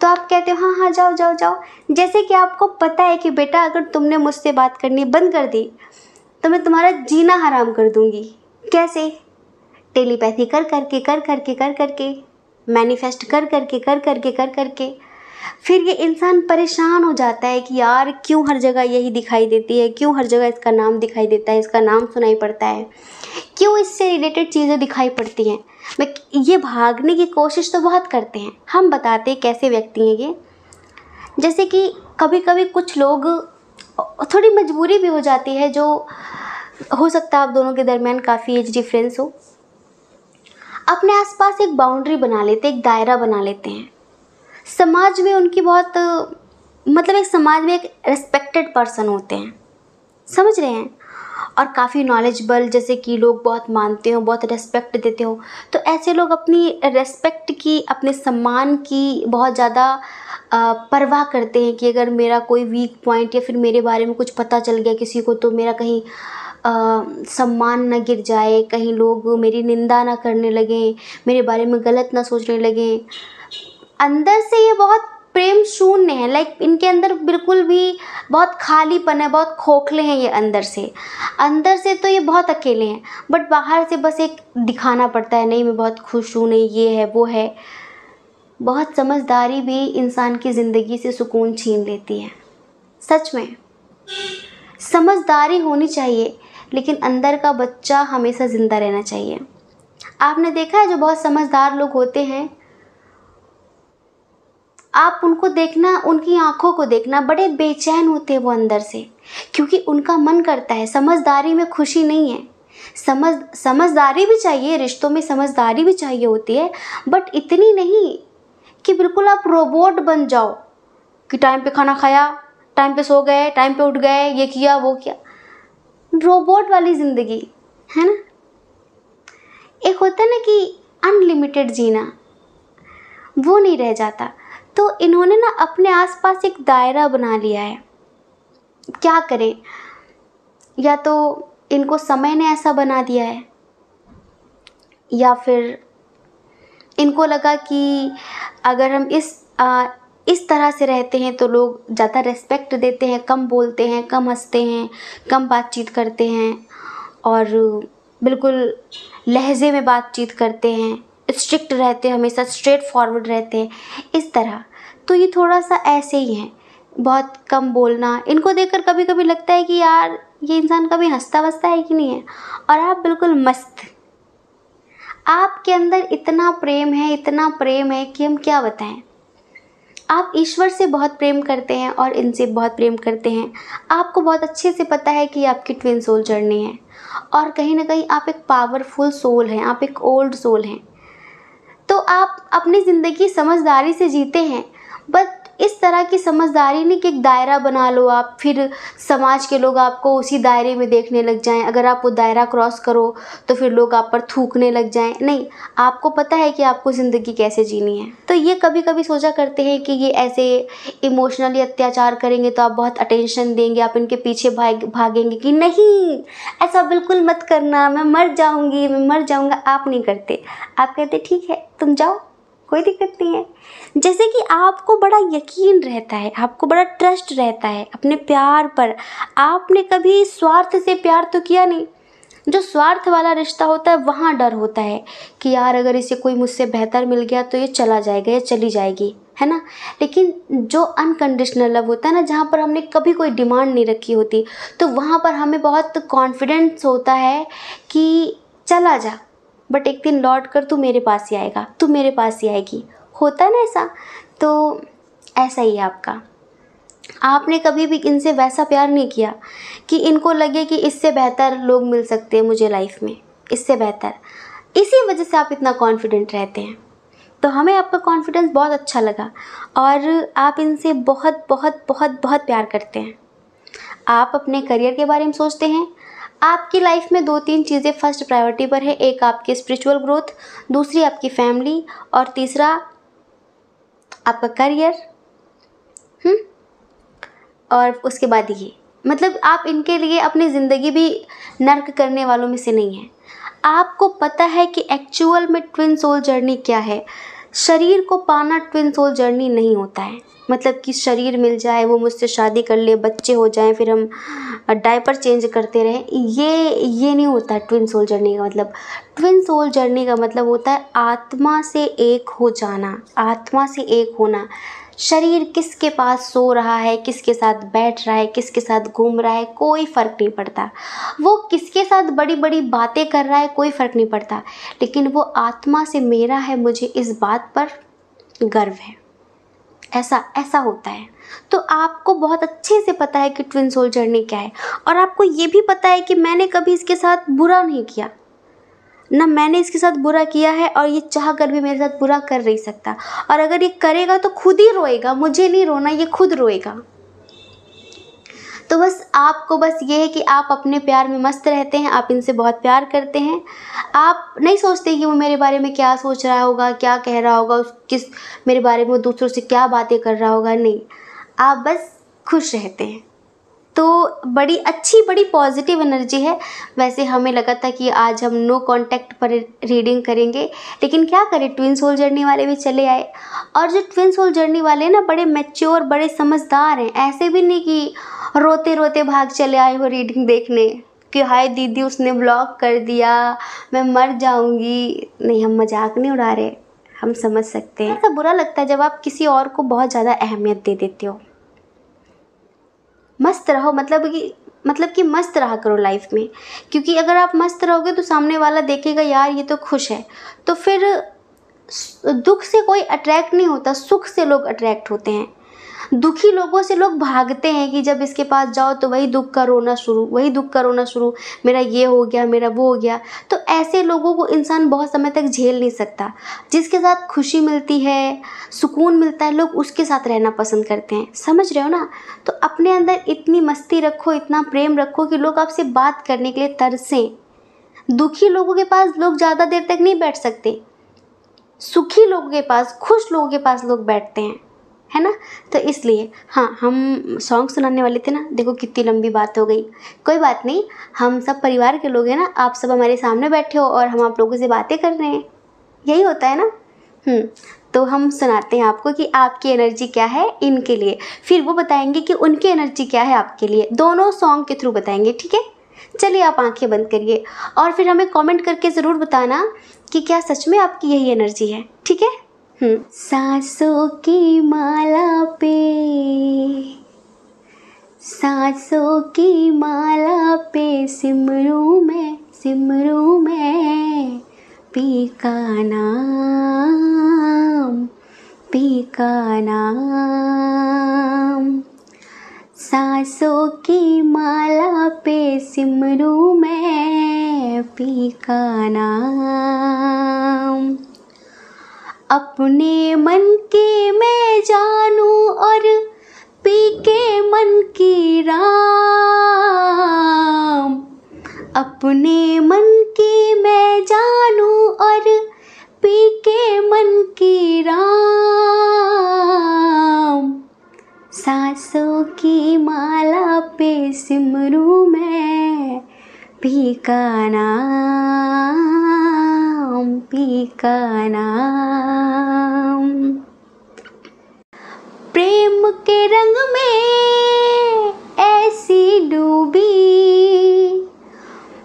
तो आप कहते हो हाँ हाँ जाओ जाओ जाओ। जैसे कि आपको पता है कि बेटा, अगर तुमने मुझसे बात करनी बंद कर दी तो मैं तुम्हारा जीना हराम कर दूँगी। कैसे? टेलीपैथी कर करके कर करके कर करके मैनिफेस्ट कर करके कर करके कर करके। फिर ये इंसान परेशान हो जाता है कि यार, क्यों हर जगह यही दिखाई देती है? क्यों हर जगह इसका नाम दिखाई देता है? इसका नाम सुनाई पड़ता है। क्यों इससे रिलेटेड चीज़ें दिखाई पड़ती हैं? मैं ये भागने की कोशिश तो बहुत करते हैं। हम बताते कैसे व्यक्ति हैं ये। जैसे कि कभी कभी कुछ लोग थोड़ी मजबूरी भी हो जाती है जो हो सकता है आप दोनों के दरमियान काफ़ी एज डिफरेंस हो। अपने आसपास एक बाउंड्री बना लेते, एक दायरा बना लेते हैं। समाज में उनकी बहुत मतलब एक समाज में एक रिस्पेक्टेड पर्सन होते हैं। समझ रहे हैं? और काफ़ी नॉलेजबल जैसे कि लोग बहुत मानते हो, बहुत रेस्पेक्ट देते हो। तो ऐसे लोग अपनी रेस्पेक्ट की, अपने सम्मान की बहुत ज़्यादा परवाह करते हैं कि अगर मेरा कोई वीक पॉइंट या फिर मेरे बारे में कुछ पता चल गया किसी को तो मेरा कहीं सम्मान न गिर जाए, कहीं लोग मेरी निंदा ना करने लगें, मेरे बारे में गलत ना सोचने लगें। अंदर से ये बहुत प्रेम शून्य है लाइक इनके अंदर बिल्कुल भी बहुत खालीपन है, बहुत खोखले हैं ये अंदर से। अंदर से तो ये बहुत अकेले हैं बट बाहर से बस एक दिखाना पड़ता है, नहीं, मैं बहुत खुश हूँ, नहीं, ये है, वो है। बहुत समझदारी भी इंसान की ज़िंदगी से सुकून छीन लेती है। सच में, समझदारी होनी चाहिए, लेकिन अंदर का बच्चा हमेशा ज़िंदा रहना चाहिए। आपने देखा है जो बहुत समझदार लोग होते हैं? आप उनको देखना, उनकी आँखों को देखना, बड़े बेचैन होते हैं वो अंदर से, क्योंकि उनका मन करता है, समझदारी में खुशी नहीं है। समझ, समझदारी भी चाहिए, रिश्तों में समझदारी भी चाहिए होती है बट इतनी नहीं कि बिल्कुल आप रोबोट बन जाओ कि टाइम पे खाना खाया, टाइम पे सो गए, टाइम पे उठ गए, ये किया, वो किया। रोबोट वाली ज़िंदगी, है ना? एक होता है ना कि अनलिमिटेड जीना, वो नहीं रह जाता। तो इन्होंने ना अपने आसपास एक दायरा बना लिया है। क्या करें? या तो इनको समय ने ऐसा बना दिया है, या फिर इनको लगा कि अगर हम इस इस तरह से रहते हैं तो लोग ज़्यादा रेस्पेक्ट देते हैं, कम बोलते हैं, कम हँसते हैं, कम बातचीत करते हैं और बिल्कुल लहजे में बातचीत करते हैं स्ट्रिक्ट रहते हैं, हमेशा स्ट्रेट फॉरवर्ड रहते हैं, इस तरह। तो ये थोड़ा सा ऐसे ही हैं। बहुत कम बोलना, इनको देखकर कभी कभी लगता है कि यार, ये इंसान कभी हंसता वसता है कि नहीं है? और आप बिल्कुल मस्त आपके अंदर इतना प्रेम है, इतना प्रेम है कि हम क्या बताएँ? आप ईश्वर से बहुत प्रेम करते हैं और इनसे बहुत प्रेम करते हैं। आपको बहुत अच्छे से पता है कि आपकी ट्विन सोल जर्नी है। और कहीं ना कहीं आप एक पावरफुल सोल हैं, आप एक ओल्ड सोल हैं। तो आप अपनी ज़िंदगी समझदारी से जीते हैं बट इस तरह की समझदारी नहीं कि एक दायरा बना लो आप, फिर समाज के लोग आपको उसी दायरे में देखने लग जाएँ। अगर आप वो दायरा क्रॉस करो तो फिर लोग आप पर थूकने लग जाएँ। नहीं, आपको पता है कि आपको ज़िंदगी कैसे जीनी है। तो ये कभी कभी सोचा करते हैं कि ये ऐसे इमोशनली अत्याचार करेंगे तो आप बहुत अटेंशन देंगे, आप इनके पीछे भाग, भागेंगे कि नहीं, ऐसा बिल्कुल मत करना, मैं मर जाऊँगी, मैं मर जाऊँगा। आप नहीं करते। आप कहते, ठीक है, तुम जाओ कोई दिक्कत नहीं है। जैसे कि आपको बड़ा यकीन रहता है, आपको बड़ा ट्रस्ट रहता है अपने प्यार पर। आपने कभी स्वार्थ से प्यार तो किया नहीं। जो स्वार्थ वाला रिश्ता होता है, वहाँ डर होता है कि यार अगर इसे कोई मुझसे बेहतर मिल गया तो ये चला जाएगा, या चली जाएगी, है ना? लेकिन जो अनकंडीशनल लव होता है ना, जहाँ पर हमने कभी कोई डिमांड नहीं रखी होती तो वहाँ पर हमें बहुत कॉन्फिडेंस होता है कि चला जा। बट एक दिन लौट कर तू मेरे पास ही आएगा, तू मेरे पास ही आएगी। होता है ना ऐसा? तो ऐसा ही है आपका। आपने कभी भी इनसे वैसा प्यार नहीं किया कि इनको लगे कि इससे बेहतर लोग मिल सकते हैं मुझे लाइफ में। इससे बेहतर। इसी वजह से आप इतना कॉन्फिडेंट रहते हैं। तो हमें आपका कॉन्फिडेंस बहुत अच्छा लगा और आप इनसे बहुत बहुत बहुत बहुत प्यार करते हैं। आप अपने करियर के बारे में सोचते हैं आपकी लाइफ में दो तीन चीज़ें फ़र्स्ट प्रायोरिटी पर है। एक आपकी स्पिरिचुअल ग्रोथ दूसरी आपकी फैमिली और तीसरा आपका करियर हम्म? और उसके बाद ये मतलब आप इनके लिए अपनी ज़िंदगी भी नर्क करने वालों में से नहीं हैं। आपको पता है कि एक्चुअल में ट्विन सोल जर्नी क्या है? शरीर को पाना ट्विन सोल जर्नी नहीं होता है। मतलब कि शरीर मिल जाए, वो मुझसे शादी कर ले, बच्चे हो जाएँ, फिर हम डायपर चेंज करते रहें, ये ये नहीं होता ट्विन सोल जर्नी का मतलब। ट्विन सोल जर्नी का मतलब होता है आत्मा से एक हो जाना, आत्मा से एक होना। शरीर किसके पास सो रहा है, किसके साथ बैठ रहा है, किसके साथ घूम रहा है, कोई फ़र्क नहीं पड़ता। वो किसके साथ बड़ी बड़ी बातें कर रहा है, कोई फ़र्क नहीं पड़ता। लेकिन वो आत्मा से मेरा है, मुझे इस बात पर गर्व है। ऐसा ऐसा होता है। तो आपको बहुत अच्छे से पता है कि ट्विन सोल जर्नी क्या है। और आपको ये भी पता है कि मैंने कभी इसके साथ बुरा नहीं किया। ना मैंने इसके साथ बुरा किया है और ये चाह कर भी मेरे साथ बुरा कर नहीं सकता। और अगर ये करेगा तो खुद ही रोएगा, मुझे नहीं रोना, ये खुद रोएगा। तो बस आपको बस ये है कि आप अपने प्यार में मस्त रहते हैं, आप इनसे बहुत प्यार करते हैं। आप नहीं सोचते कि वो मेरे बारे में क्या सोच रहा होगा, क्या कह रहा होगा, उस किस मेरे बारे में दूसरों से क्या बातें कर रहा होगा, नहीं। आप बस खुश रहते हैं। तो बड़ी अच्छी, बड़ी पॉजिटिव एनर्जी है। वैसे हमें लगा था कि आज हम नो कांटेक्ट पर रीडिंग करेंगे, लेकिन क्या करें? ट्विन सोल जर्नी वाले भी चले आए। और जो ट्विन सोल जर्नी वाले ना, बड़े मैच्योर बड़े समझदार हैं। ऐसे भी नहीं कि रोते रोते भाग चले आए हो रीडिंग देखने कि हाय दीदी, उसने ब्लॉक कर दिया, मैं मर जाऊँगी। नहीं, हम मज़ाक नहीं उड़ा रहे। हम समझ सकते हैं। ऐसा बुरा लगता है जब आप किसी और को बहुत ज़्यादा अहमियत दे देते हो। मस्त रहो मतलब कि मतलब कि मस्त रहा करो लाइफ में। क्योंकि अगर आप मस्त रहोगे तो सामने वाला देखेगा, यार, ये तो खुश है। तो फिर, दुख से कोई अट्रैक्ट नहीं होता, सुख से लोग अट्रैक्ट होते हैं। दुखी लोगों से लोग भागते हैं कि जब इसके पास जाओ तो वही दुख का रोना शुरू, वही दुख का रोना शुरू, मेरा ये हो गया, मेरा वो हो गया। तो ऐसे लोगों को इंसान बहुत समय तक झेल नहीं सकता। जिसके साथ खुशी मिलती है, सुकून मिलता है, लोग उसके साथ रहना पसंद करते हैं। समझ रहे हो ना? तो अपने अंदर इतनी मस्ती रखो, इतना प्रेम रखो कि लोग आपसे बात करने के लिए तरसें। दुखी लोगों के पास लोग ज़्यादा देर तक नहीं बैठ सकते। सुखी लोगों के पास, खुश लोगों के पास लोग बैठते हैं। है ना? तो इसलिए हाँ हम सॉन्ग सुनाने वाले थे ना देखो कितनी लंबी बात हो गई। कोई बात नहीं हम सब परिवार के लोग हैं ना आप सब हमारे सामने बैठे हो और हम आप लोगों से बातें कर रहे हैं। यही होता है ना? हम्म, तो हम सुनाते हैं आपको कि आपकी एनर्जी क्या है इनके लिए। फिर वो बताएँगे कि उनकी एनर्जी क्या है आपके लिए। दोनों सॉन्ग के थ्रू बताएँगे ठीक है? चलिए आप आँखें बंद करिए और फिर हमें कमेंट करके ज़रूर बताना कि क्या सच में आपकी यही एनर्जी है ठीक है। सांसों की माला पे, सांसों की माला पे सिमरू में सिमरू में पी का नाम पी का नाम। सांसों की माला पे सिमरू में पी का नाम। अपने मन के मैं जानू और पी के मन की राम। अपने मन की मैं जानू और पी के मन की राम। सांसों की माला पे सिमरू मैं पी का नाम पी का नाम प्रेम के रंग में ऐसी डूबी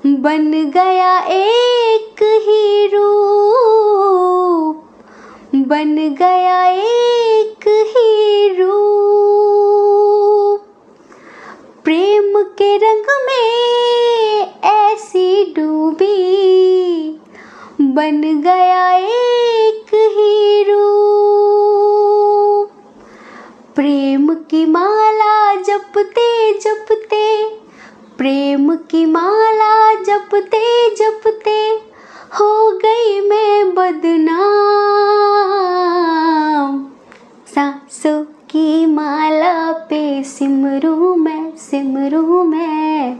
बन गया एक ही रूप, बन गया एक ही रूप। प्रेम के रंग में ऐसी डूबी बन गया एक ही रूप प्रेम की माला जपते जपते, प्रेम की माला जपते जपते, हो गई मैं बदनाम। सांसों की माला पे सिमरू मैं सिमरू मैं।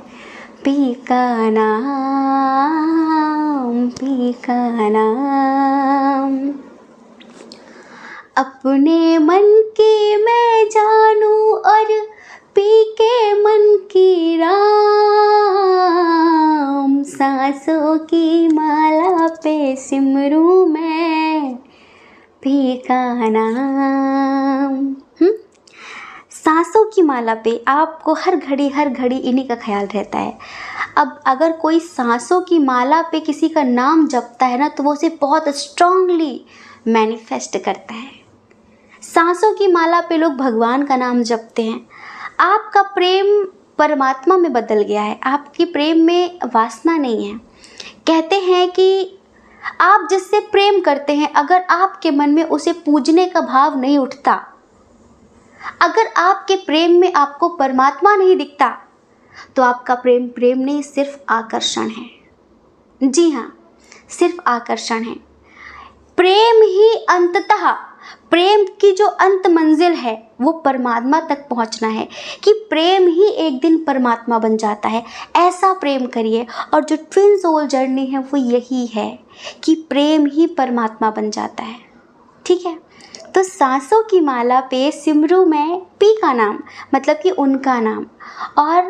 पी का नाम, पी का नाम। अपने मन की मैं जानू और पी के मन की राम। सांसों की माला पे सिमरू मैं, पी का नाम? सांसों की माला पे आपको हर घड़ी हर घड़ी इन्हीं का ख्याल रहता है। अब अगर कोई सांसों की माला पे किसी का नाम जपता है ना तो वो उसे बहुत स्ट्रांगली मैनिफेस्ट करता है। सांसों की माला पे लोग भगवान का नाम जपते हैं। आपका प्रेम परमात्मा में बदल गया है। आपकी प्रेम में वासना नहीं है। कहते हैं कि आप जिससे प्रेम करते हैं, अगर आपके मन में उसे पूजने का भाव नहीं उठता अगर आपके प्रेम में आपको परमात्मा नहीं दिखता तो आपका प्रेम प्रेम नहीं, सिर्फ़ आकर्षण है। जी हाँ सिर्फ़ आकर्षण है। प्रेम ही अंततः, प्रेम की जो अंत मंजिल है, वो परमात्मा तक पहुँचना है कि प्रेम ही एक दिन परमात्मा बन जाता है। ऐसा प्रेम करिए और जो ट्विन सोल जर्नी है, वो यही है कि प्रेम ही परमात्मा बन जाता है। ठीक है? तो सांसों की माला पे सिमरू में पी का नाम मतलब कि उनका नाम। और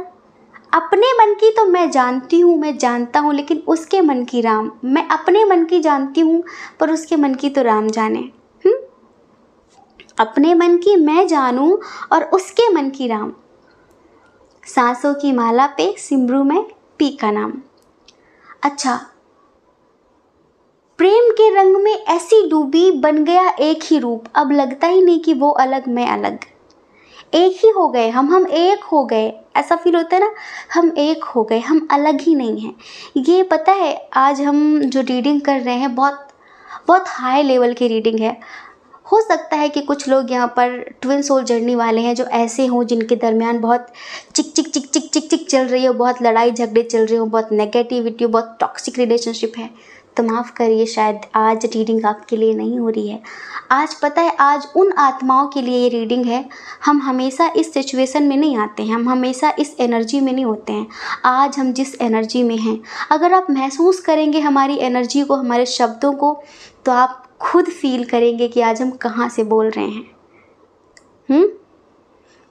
अपने मन की तो मैं जानती हूँ, मैं जानता हूँ, लेकिन उसके मन की राम, मैं अपने मन की जानती हूँ, पर उसके मन की तो राम जाने। हुँ? अपने मन की मैं जानूँ और उसके मन की राम। सांसों की माला पे सिमरू में पी का नाम। अच्छा प्रेम के रंग में ऐसी डूबी बन गया एक ही रूप। अब लगता ही नहीं कि वो अलग, मैं अलग। एक ही हो गए हम हम एक हो गए। ऐसा फील होता है ना, हम एक हो गए, हम अलग ही नहीं हैं। ये पता है, आज हम जो रीडिंग कर रहे हैं, बहुत बहुत हाई लेवल की रीडिंग है। हो सकता है कि कुछ लोग यहाँ पर ट्विन सोल जर्नी वाले हैं जो ऐसे हों जिनके दरमियान बहुत चिक चिक चिक चिक चिक चिक चल रही हो, बहुत लड़ाई झगड़े चल रहे हो, बहुत नेगेटिविटी हो बहुत टॉक्सिक रिलेशनशिप है। तो माफ़ करिए, शायद आज रीडिंग आपके लिए नहीं हो रही है। आज पता है, आज उन आत्माओं के लिए ये रीडिंग है, हम हमेशा इस सिचुएशन में नहीं आते हैं, हम हमेशा इस एनर्जी में नहीं होते हैं। आज हम जिस एनर्जी में हैं, अगर आप महसूस करेंगे हमारी एनर्जी को, हमारे शब्दों को तो आप खुद फील करेंगे कि आज हम कहाँ से बोल रहे हैं। हुँ?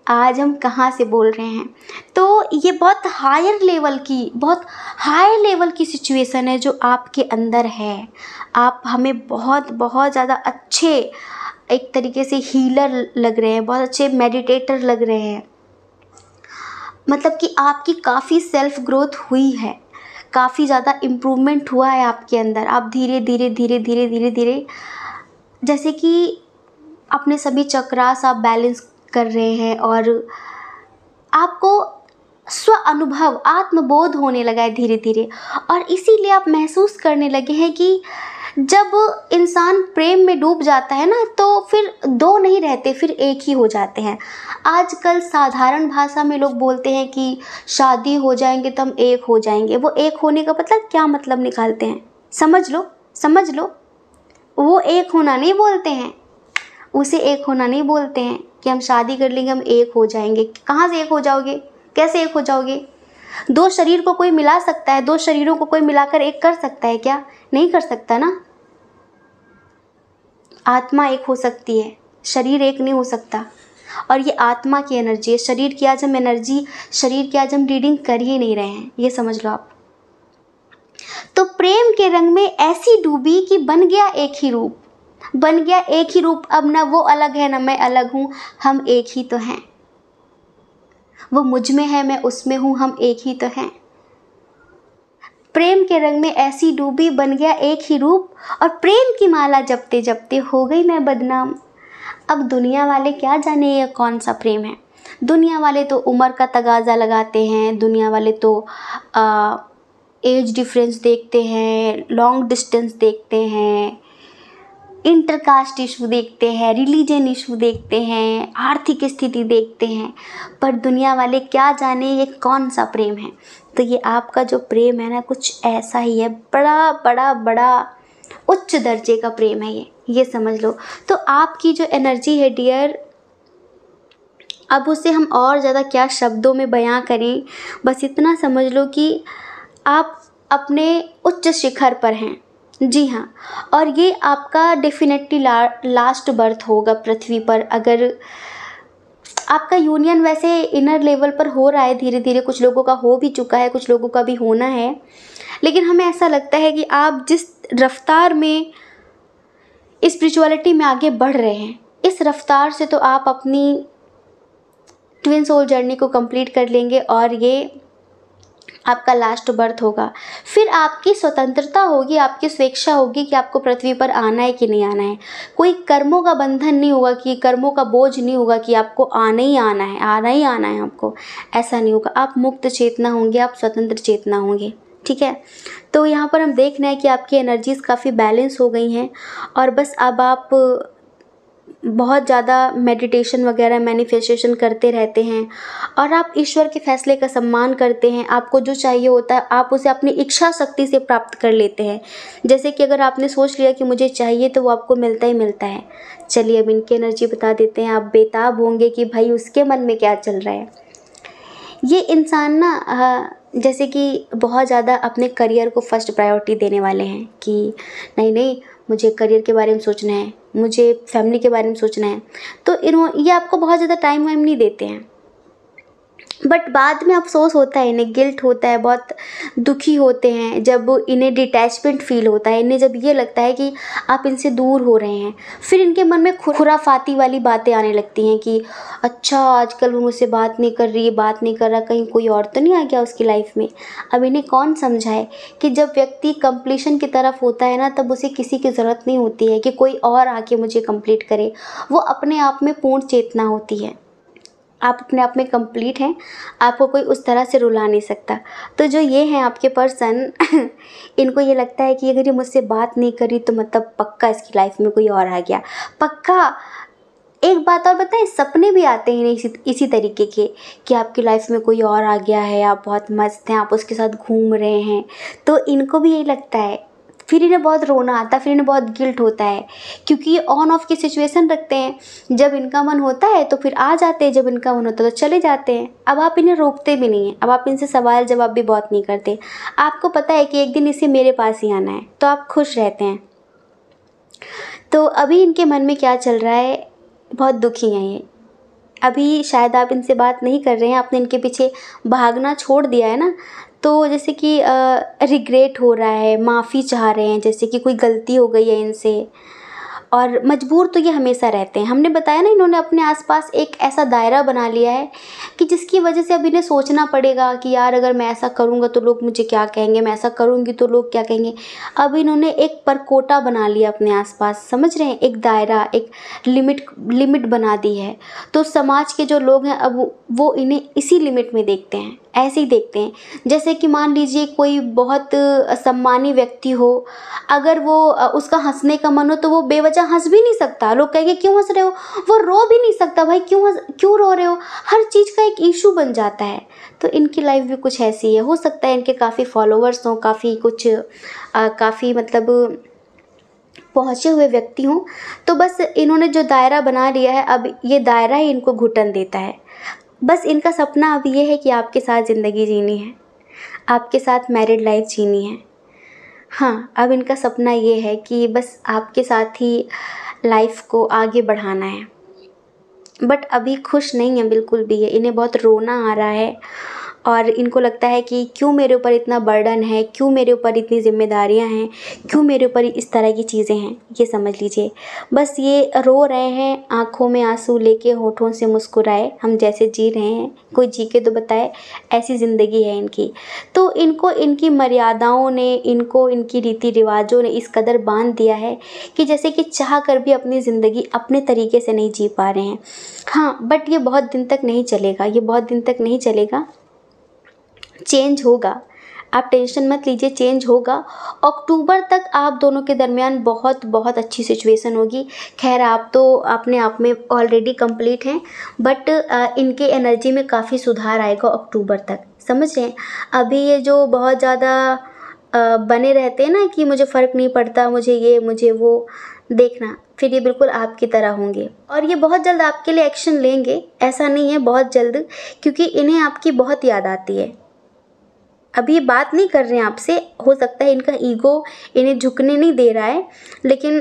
आज हम कहाँ से बोल रहे हैं? तो ये बहुत हायर लेवल की, बहुत हाई लेवल की सिचुएशन है जो आपके अंदर है। आप हमें बहुत बहुत ज़्यादा अच्छे एक तरीके से हीलर लग रहे हैं, बहुत अच्छे मेडिटेटर लग रहे हैं। मतलब कि आपकी काफ़ी सेल्फ ग्रोथ हुई है। काफ़ी ज़्यादा इम्प्रूवमेंट हुआ है आपके अंदर। आप धीरे धीरे धीरे धीरे धीरे धीरे, जैसे कि अपने सभी चक्रास आप बैलेंस कर रहे हैं और आपको स्व अनुभव आत्मबोध होने लगा है धीरे धीरे और इसीलिए आप महसूस करने लगे हैं कि जब इंसान प्रेम में डूब जाता है ना तो फिर दो नहीं रहते, फिर एक ही हो जाते हैं। आजकल साधारण भाषा में लोग बोलते हैं कि शादी हो जाएँगे तो हम एक हो जाएँगे। वो एक होने का मतलब क्या मतलब निकालते हैं? समझ लो समझ लो। वो एक होना नहीं बोलते हैं। उसे एक होना नहीं बोलते हैं। कि हम शादी कर लेंगे, हम एक हो जाएँगे। कहाँ से एक हो जाओगे? कैसे एक हो जाओगे? दो शरीर को कोई मिला सकता है, दो शरीरों को कोई मिलाकर एक कर सकता है क्या? नहीं कर सकता ना? आत्मा एक हो सकती है, शरीर एक नहीं हो सकता। और ये आत्मा की एनर्जी है। शरीर की आज हम एनर्जी, शरीर की आज हम रीडिंग कर ही नहीं रहे हैं। ये समझ लो आप। तो प्रेम के रंग में ऐसी डूबी कि बन गया एक ही रूप। बन गया एक ही रूप। अब ना वो अलग है ना मैं अलग हूँ। हम एक ही तो हैं। वो मुझमें है मैं उसमें हूँ हम एक ही तो हैं। प्रेम के रंग में ऐसी डूबी बन गया एक ही रूप और प्रेम की माला जपते जपते हो गई मैं बदनाम। अब दुनिया वाले क्या जाने ये कौन सा प्रेम है? दुनिया वाले तो उम्र का तगाज़ा लगाते हैं दुनिया वाले तो आ, एज डिफरेंस देखते हैं लॉन्ग डिस्टेंस देखते हैं। इंटरकास्ट इशू देखते हैं रिलीजन इशू देखते हैं, आर्थिक स्थिति देखते हैं, पर दुनिया वाले क्या जाने ये कौन सा प्रेम है? तो ये आपका जो प्रेम है ना, कुछ ऐसा ही है, बड़ा बड़ा बड़ा उच्च दर्जे का प्रेम है ये ये समझ लो। तो आपकी जो एनर्जी है डियर अब उसे हम और ज़्यादा क्या शब्दों में बयां करें, बस इतना समझ लो कि आप अपने उच्च शिखर पर हैं। जी हाँ और ये आपका डेफिनेटली ला, लास्ट बर्थ होगा पृथ्वी पर। अगर आपका यूनियन वैसे इनर लेवल पर हो रहा है धीरे धीरे कुछ लोगों का हो भी चुका है कुछ लोगों का भी होना है लेकिन हमें ऐसा लगता है कि आप जिस रफ्तार में स्पिरिचुअलिटी में आगे बढ़ रहे हैं इस रफ्तार से तो आप अपनी ट्विन सोल जर्नी को कंप्लीट कर लेंगे और ये आपका लास्ट बर्थ होगा। फिर आपकी स्वतंत्रता होगी, आपकी स्वेच्छा होगी कि आपको पृथ्वी पर आना है कि नहीं आना है। कोई कर्मों का बंधन नहीं होगा कि, कर्मों का बोझ नहीं होगा कि आपको आना ही आना है, आना ही आना है आपको। ऐसा नहीं होगा। आप मुक्त चेतना होंगे, आप स्वतंत्र चेतना होंगे, ठीक है? तो यहाँ पर हम देख रहे हैं कि आपकी एनर्जीज़ काफ़ी बैलेंस हो गई हैं और बस अब आप बहुत ज़्यादा मेडिटेशन वगैरह मैनिफेस्टेशन करते रहते हैं और आप ईश्वर के फैसले का सम्मान करते हैं, आपको जो चाहिए होता है, आप उसे अपनी इच्छा शक्ति से प्राप्त कर लेते हैं। जैसे कि अगर आपने सोच लिया कि मुझे चाहिए तो वो आपको मिलता ही मिलता है। चलिए अब इनकी एनर्जी बता देते हैं, आप बेताब होंगे कि भाई उसके मन में क्या चल रहा है। ये इंसान ना जैसे कि बहुत ज़्यादा अपने करियर को फ़र्स्ट प्रायोरिटी देने वाले हैं कि नहीं नहीं मुझे करियर के बारे में सोचना है, मुझे फैमिली के बारे में सोचना है। तो इन ये आपको बहुत ज़्यादा टाइम वाइम नहीं देते हैं। बट बाद में अफसोस होता है, इन्हें गिल्ट होता है, बहुत दुखी होते हैं, जब इन्हें डिटैचमेंट फील होता है, इन्हें जब ये लगता है कि आप इनसे दूर हो रहे हैं, फिर इनके मन में खुराफाती वाली बातें आने लगती हैं कि अच्छा आजकल वो मुझसे बात नहीं कर रही बात नहीं कर रहा, कहीं कोई और तो नहीं आ गया उसकी लाइफ में? अब इन्हें कौन समझाए कि जब व्यक्ति कंप्लीशन की तरफ़ होता है ना, तब उसे किसी की ज़रूरत नहीं होती है कि कोई और आके मुझे कंप्लीट करे। वो अपने आप में पूर्ण चेतना होती है। आप अपने आप में कंप्लीट हैं, आपको कोई उस तरह से रुला नहीं सकता। तो जो ये हैं आपके पर्सन इनको ये लगता है कि अगर ये मुझसे बात नहीं करी तो मतलब पक्का इसकी लाइफ में कोई और आ गया। पक्का! एक बात और बताएँ, सपने भी आते हैं इसी इसी तरीके के कि आपकी लाइफ में कोई और आ गया है, आप बहुत मस्त हैं, आप उसके साथ घूम रहे हैं। तो इनको भी यही लगता है। फिर इन्हें बहुत रोना आता है, फिर इन्हें बहुत गिल्ट होता है, क्योंकि ये ऑन ऑफ़ की सिचुएशन रखते हैं। जब इनका मन होता है तो फिर आ जाते हैं, जब इनका मन होता है तो चले जाते हैं। अब आप इन्हें रोकते भी नहीं हैं। अब आप इनसे सवाल जवाब भी बहुत नहीं करते। आपको पता है कि एक दिन इसे मेरे पास ही आना है तो आप खुश रहते हैं। तो अभी इनके मन में क्या चल रहा है? बहुत दुखी हैं ये। अभी शायद आप इनसे बात नहीं कर रहे हैं, आपने इनके पीछे भागना छोड़ दिया है ना? तो जैसे कि रिग्रेट हो रहा है, माफ़ी चाह रहे हैं, जैसे कि कोई गलती हो गई है इनसे। और मजबूर तो ये हमेशा रहते हैं। हमने बताया ना, इन्होंने अपने आसपास एक ऐसा दायरा बना लिया है कि जिसकी वजह से अब इन्हें सोचना पड़ेगा कि यार, अगर मैं ऐसा करूँगा तो लोग मुझे क्या कहेंगे, मैं ऐसा करूँगी तो लोग क्या कहेंगे। अब इन्होंने एक परकोटा बना लिया अपने आसपास, समझ रहे हैं? एक दायरा, एक लिमिट लिमिट बना दी है। तो समाज के जो लोग हैं, अब वो इन्हें इसी लिमिट में देखते हैं। ऐसे ही देखते हैं। जैसे कि मान लीजिए कोई बहुत सम्मानी व्यक्ति हो, अगर वो उसका हंसने का मन हो तो वो बेवजह हंस भी नहीं सकता। लोग कहेंगे, क्यों हंस रहे हो? वो रो भी नहीं सकता, भाई, क्यों हंस, क्यों रो रहे हो? हर चीज़ का एक इशू बन जाता है। तो इनकी लाइफ भी कुछ ऐसी है। हो सकता है इनके काफ़ी फॉलोअर्स हों, काफ़ी कुछ काफ़ी मतलब पहुँचे हुए व्यक्ति हों। तो बस इन्होंने जो दायरा बना लिया है, अब ये दायरा ही इनको घुटन देता है। बस इनका सपना अब ये है कि आपके साथ ज़िंदगी जीनी है, आपके साथ मैरिड लाइफ जीनी है। हाँ अब इनका सपना ये है कि बस आपके साथ ही लाइफ को आगे बढ़ाना है। बट अभी खुश नहीं है, बिल्कुल भी है। इन्हें बहुत रोना आ रहा है और इनको लगता है कि क्यों मेरे ऊपर इतना बर्डन है? क्यों मेरे ऊपर इतनी जिम्मेदारियाँ हैं? क्यों मेरे ऊपर इस तरह की चीज़ें हैं? ये समझ लीजिए। बस ये रो रहे हैं, आँखों में आँसू लेके, होठों से मुस्कुराए, हम जैसे जी रहे हैं। कोई जी के तो बताए, ऐसी ज़िंदगी है इनकी। तो इनको, इनकी मर्यादाओं ने, इनको, इनकी रीति रिवाजों ने इस कदर बाँध दिया है कि जैसे कि चाह कर भी अपनी ज़िंदगी अपने तरीके से नहीं जी पा रहे हैं। हाँ बट ये बहुत दिन तक नहीं चलेगा, ये बहुत दिन तक नहीं चलेगा। चेंज होगा। आप टेंशन मत लीजिए, चेंज होगा। अक्टूबर तक आप दोनों के दरमियान बहुत बहुत अच्छी सिचुएशन होगी। खैर, आप तो अपने आप में ऑलरेडी कंप्लीट हैं बट इनके एनर्जी में काफ़ी सुधार आएगा अक्टूबर तक। समझ रहे हैं? अभी ये जो बहुत ज़्यादा बने रहते हैं ना कि मुझे फ़र्क नहीं पड़ता, मुझे ये, मुझे वो, देखना, फिर ये बिल्कुल आपकी तरह होंगे। और ये बहुत जल्द आपके लिए एक्शन लेंगे, ऐसा नहीं है बहुत जल्द, क्योंकि इन्हें आपकी बहुत याद आती है। अभी बात नहीं कर रहे हैं आपसे, हो सकता है इनका ईगो इन्हें झुकने नहीं दे रहा है, लेकिन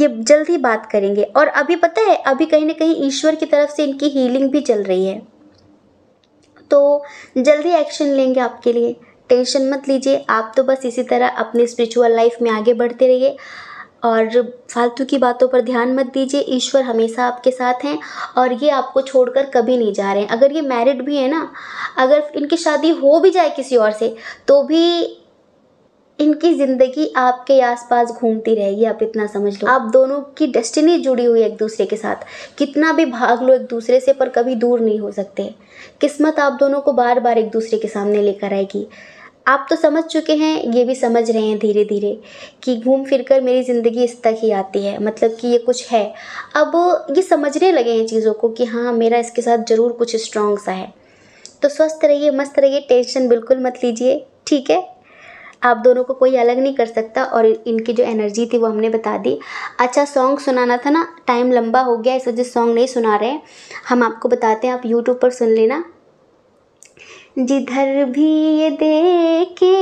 ये जल्द ही बात करेंगे। और अभी पता है, अभी कहीं ना कहीं ईश्वर की तरफ़ से इनकी हीलिंग भी चल रही है। तो जल्दी एक्शन लेंगे आपके लिए। टेंशन मत लीजिए, आप तो बस इसी तरह अपनी स्पिरिचुअल लाइफ में आगे बढ़ते रहिए। और फालतू की बातों पर ध्यान मत दीजिए। ईश्वर हमेशा आपके साथ हैं और ये आपको छोड़कर कभी नहीं जा रहे हैं। अगर ये मैरिड भी है ना, अगर इनकी शादी हो भी जाए किसी और से तो भी इनकी ज़िंदगी आपके आसपास घूमती रहेगी, आप इतना समझ लो। आप दोनों की डेस्टिनी जुड़ी हुई है एक दूसरे के साथ। कितना भी भाग लो एक दूसरे से, पर कभी दूर नहीं हो सकते। किस्मत आप दोनों को बार बार एक दूसरे के सामने लेकर आएगी। आप तो समझ चुके हैं, ये भी समझ रहे हैं धीरे धीरे कि घूम फिर कर मेरी ज़िंदगी इस तक ही आती है मतलब कि ये कुछ है। अब ये समझने लगे हैं चीज़ों को कि हाँ मेरा इसके साथ ज़रूर कुछ स्ट्रॉन्ग सा है। तो स्वस्थ रहिए, मस्त रहिए, टेंशन बिल्कुल मत लीजिए, ठीक है? आप दोनों को कोई अलग नहीं कर सकता और इनकी जो एनर्जी थी वो हमने बता दी। अच्छा सॉन्ग सुनाना था ना टाइम लंबा हो गया, इस वजह से सॉन्ग नहीं सुना रहे हैं। हम आपको बताते हैं, आप यूट्यूब पर सुन लेना। जिधर भी ये देखे,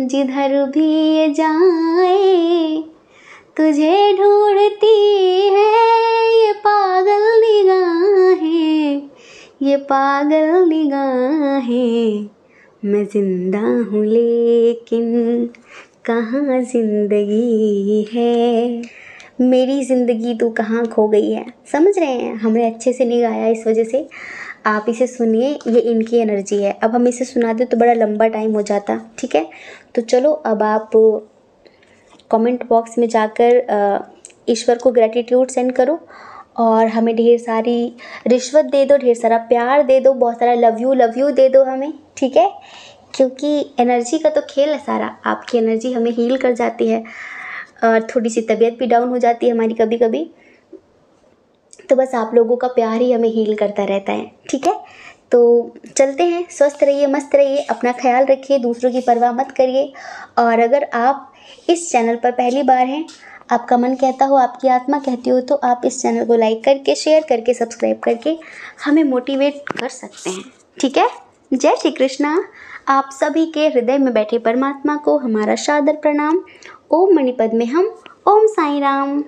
जिधर भी ये जाए, तुझे ढूंढती है ये पागल निगाहें, ये पागल निगाहें। मैं ज़िंदा हूँ लेकिन कहाँ ज़िंदगी है? मेरी ज़िंदगी तो कहाँ खो गई है? समझ रहे हैं? हमने अच्छे से नहीं गाया इस वजह से। आप इसे सुनिए, ये इनकी एनर्जी है। अब हम इसे सुना दें तो बड़ा लंबा टाइम हो जाता, ठीक है? तो चलो, अब आप कमेंट बॉक्स में जाकर ईश्वर को ग्रेटिट्यूड सेंड करो और हमें ढेर सारी रिश्वत दे दो, ढेर सारा प्यार दे दो, बहुत सारा लव यू लव यू दे दो हमें, ठीक है? क्योंकि एनर्जी का तो खेल है सारा, आपकी एनर्जी हमें हील कर जाती है और थोड़ी सी तबीयत भी डाउन हो जाती है हमारी कभी कभी तो बस आप लोगों का प्यार ही हमें हील करता रहता है, ठीक है? तो चलते हैं, स्वस्थ रहिए, मस्त रहिए, अपना ख्याल रखिए, दूसरों की परवाह मत करिए। और अगर आप इस चैनल पर पहली बार हैं, आपका मन कहता हो, आपकी आत्मा कहती हो तो आप इस चैनल को लाइक करके शेयर करके सब्सक्राइब करके हमें मोटिवेट कर सकते हैं, ठीक है? जय श्री कृष्णा। आप सभी के हृदय में बैठे परमात्मा को हमारा सादर प्रणाम। ओम मणिपद में हम, ओम साई राम।